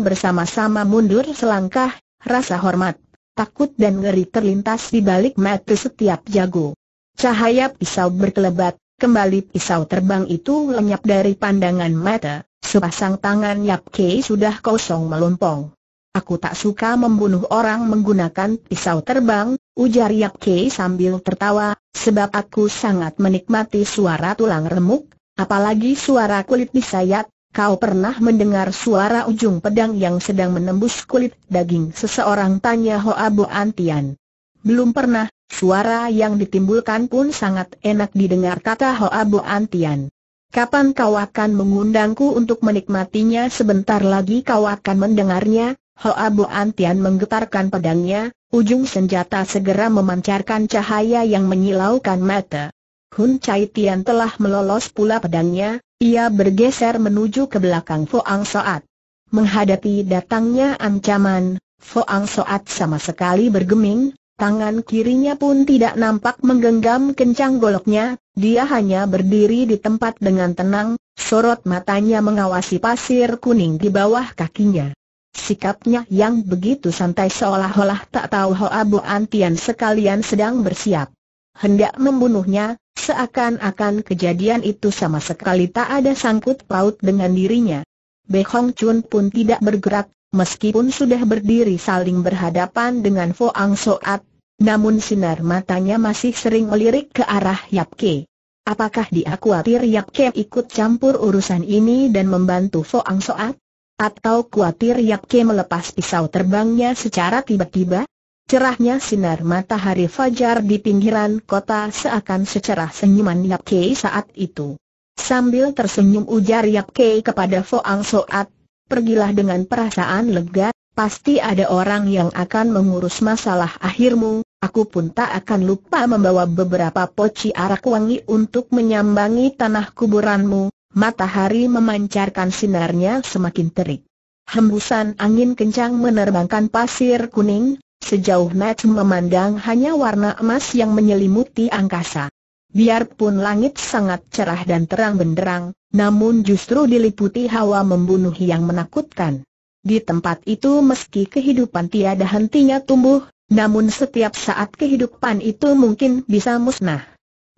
bersama-sama mundur selangkah, rasa hormat, takut dan ngeri terlintas di balik mata setiap jago. Cahaya pisau berkelebat, kembali pisau terbang itu lenyap dari pandangan mata, sepasang tangan Yap Kei sudah kosong melompong. Aku tak suka membunuh orang menggunakan pisau terbang, ujar Yak Kei sambil tertawa, sebab aku sangat menikmati suara tulang remuk, apalagi suara kulit disayat. Kau pernah mendengar suara ujung pedang yang sedang menembus kulit daging seseorang tanya Hoa Bo Antian. Belum pernah, suara yang ditimbulkan pun sangat enak didengar kata Hoa Bo Antian. Kapan kau akan mengundangku untuk menikmatinya? Sebentar lagi kau akan mendengarnya, Hoa Bu Antian menggetarkan pedangnya, ujung senjata segera memancarkan cahaya yang menyilaukan mata. Hun Chai Tian telah melolos pula pedangnya, ia bergeser menuju ke belakang Foang Soat. Menghadapi datangnya ancaman, Foang Soat sama sekali bergeming, tangan kirinya pun tidak nampak menggenggam kencang goloknya, dia hanya berdiri di tempat dengan tenang, sorot matanya mengawasi pasir kuning di bawah kakinya. Sikapnya yang begitu santai seolah-olah tak tahu Hoa Bu Antian sekalian sedang bersiap. Hendak membunuhnya, seakan-akan kejadian itu sama sekali tak ada sangkut paut dengan dirinya. Be Hong Chun pun tidak bergerak, meskipun sudah berdiri saling berhadapan dengan Fo Ang Soat, namun sinar matanya masih sering melirik ke arah Yap Ke. Apakah dia khawatir Yap Ke ikut campur urusan ini dan membantu Fo Ang Soat? Atau khawatir Yakke melepas pisau terbangnya secara tiba-tiba? Cerahnya sinar matahari fajar di pinggiran kota seakan secerah senyuman Yakke saat itu. Sambil tersenyum ujar Yakke kepada Foang Soat, pergilah dengan perasaan lega, pasti ada orang yang akan mengurus masalah akhirmu, aku pun tak akan lupa membawa beberapa poci arak wangi untuk menyambangi tanah kuburanmu, Matahari memancarkan sinarnya semakin terik. Hembusan angin kencang menerbangkan pasir kuning, sejauh mata memandang hanya warna emas yang menyelimuti angkasa. Biarpun langit sangat cerah dan terang benderang, namun justru diliputi hawa membunuh yang menakutkan. Di tempat itu meski kehidupan tiada hentinya tumbuh, namun setiap saat kehidupan itu mungkin bisa musnah.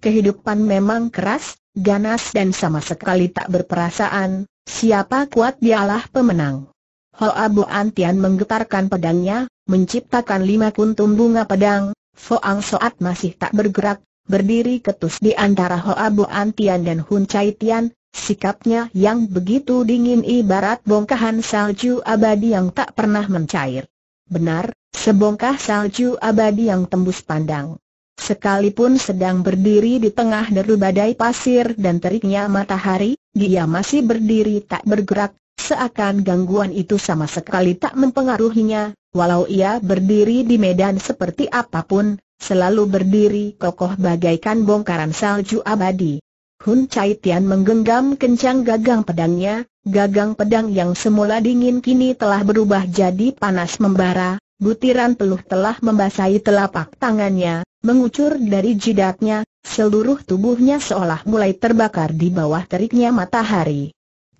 Kehidupan memang keras, ganas dan sama sekali tak berperasaan, siapa kuat dialah pemenang. Hoa Bu Antian menggetarkan pedangnya, menciptakan lima kuntum bunga pedang, Foang Soat masih tak bergerak, berdiri ketus di antara Hoa Bu Antian dan Hun Chai Tian, sikapnya yang begitu dingin ibarat bongkahan salju abadi yang tak pernah mencair. Benar, sebongkah salju abadi yang tembus pandang. Sekalipun sedang berdiri di tengah deru badai pasir dan teriknya matahari, dia masih berdiri tak bergerak, seakan gangguan itu sama sekali tak mempengaruhinya, walau ia berdiri di medan seperti apa pun, selalu berdiri kokoh bagaikan bongkaran salju abadi. Hun Chai Tian menggenggam kencang gagang pedangnya, gagang pedang yang semula dingin kini telah berubah jadi panas membara, butiran peluh telah membasahi telapak tangannya, mengucur dari jidatnya, seluruh tubuhnya seolah mulai terbakar di bawah teriknya matahari.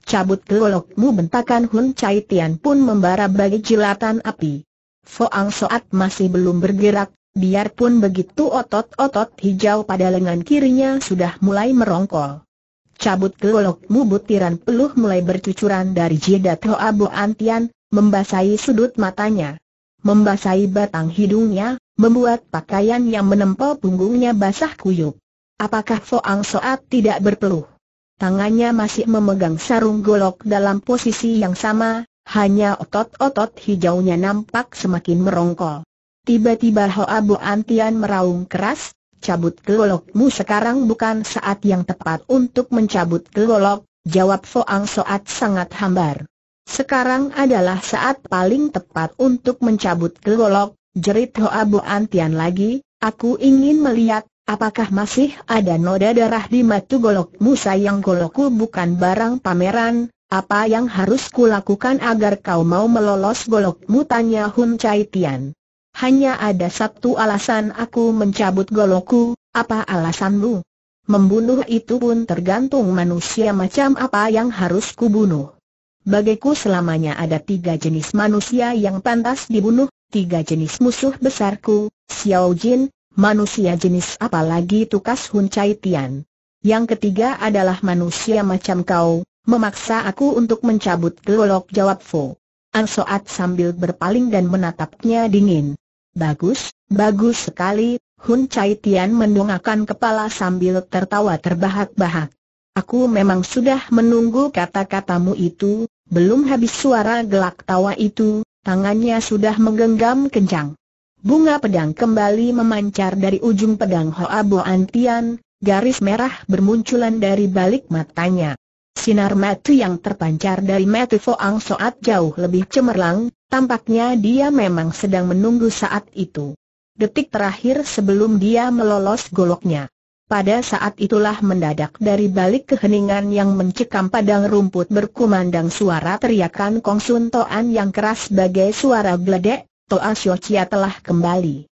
Cabut golokmu bentakan Hun Chai Tian pun membara bagi jilatan api. Foang Soat masih belum bergerak, Biarpun begitu otot-otot hijau pada lengan kirinya sudah mulai merongkol. Cabut golokmu butiran peluh mulai bercucuran dari jidat Hoa Bo Antian, membasahi sudut matanya. Membasahi batang hidungnya, membuat pakaian yang menempel punggungnya basah kuyup. Apakah Foang Soat tidak berpeluh? Tangannya masih memegang sarung golok dalam posisi yang sama, hanya otot-otot hijaunya nampak semakin merongkol. Tiba-tiba Hoa Bu Antian meraung keras, cabut golokmu sekarang bukan saat yang tepat untuk mencabut golok, jawab Foang Soat sangat hambar. Sekarang adalah saat paling tepat untuk mencabut golok, jerit Hoa Bu Antian lagi, aku ingin melihat, apakah masih ada noda darah di matu golokmu sayang golokku bukan barang pameran, apa yang harus kulakukan agar kau mau melolos golokmu tanya Hun Chai Tian. Hanya ada satu alasan aku mencabut golokku, apa alasanmu? Membunuh itu pun tergantung manusia macam apa yang harus kubunuh. Bagiku selamanya ada tiga jenis manusia yang pantas dibunuh, tiga jenis musuh besarku, Xiao Jin, manusia jenis apa lagi tukas Hun Chai Tian. Yang ketiga adalah manusia macam kau, memaksa aku untuk mencabut golok jawab Fo. An Soat sambil berpaling dan menatapnya dingin. Bagus, bagus sekali, Hun Chai Tian mendongakkan kepala sambil tertawa terbahak-bahak. Aku memang sudah menunggu kata-katamu itu, belum habis suara gelak tawa itu, tangannya sudah menggenggam kencang. Bunga pedang kembali memancar dari ujung pedang Hoa Bo Antian, garis merah bermunculan dari balik matanya. Sinar mata yang terpancar dari mata Foang Soat jauh lebih cemerlang, tampaknya dia memang sedang menunggu saat itu. Detik terakhir sebelum dia melolos goloknya. Pada saat itulah mendadak dari balik keheningan yang mencekam padang rumput berkumandang suara teriakan Kong Sun Toan yang keras sebagai suara geledek, Toa Siocia telah kembali.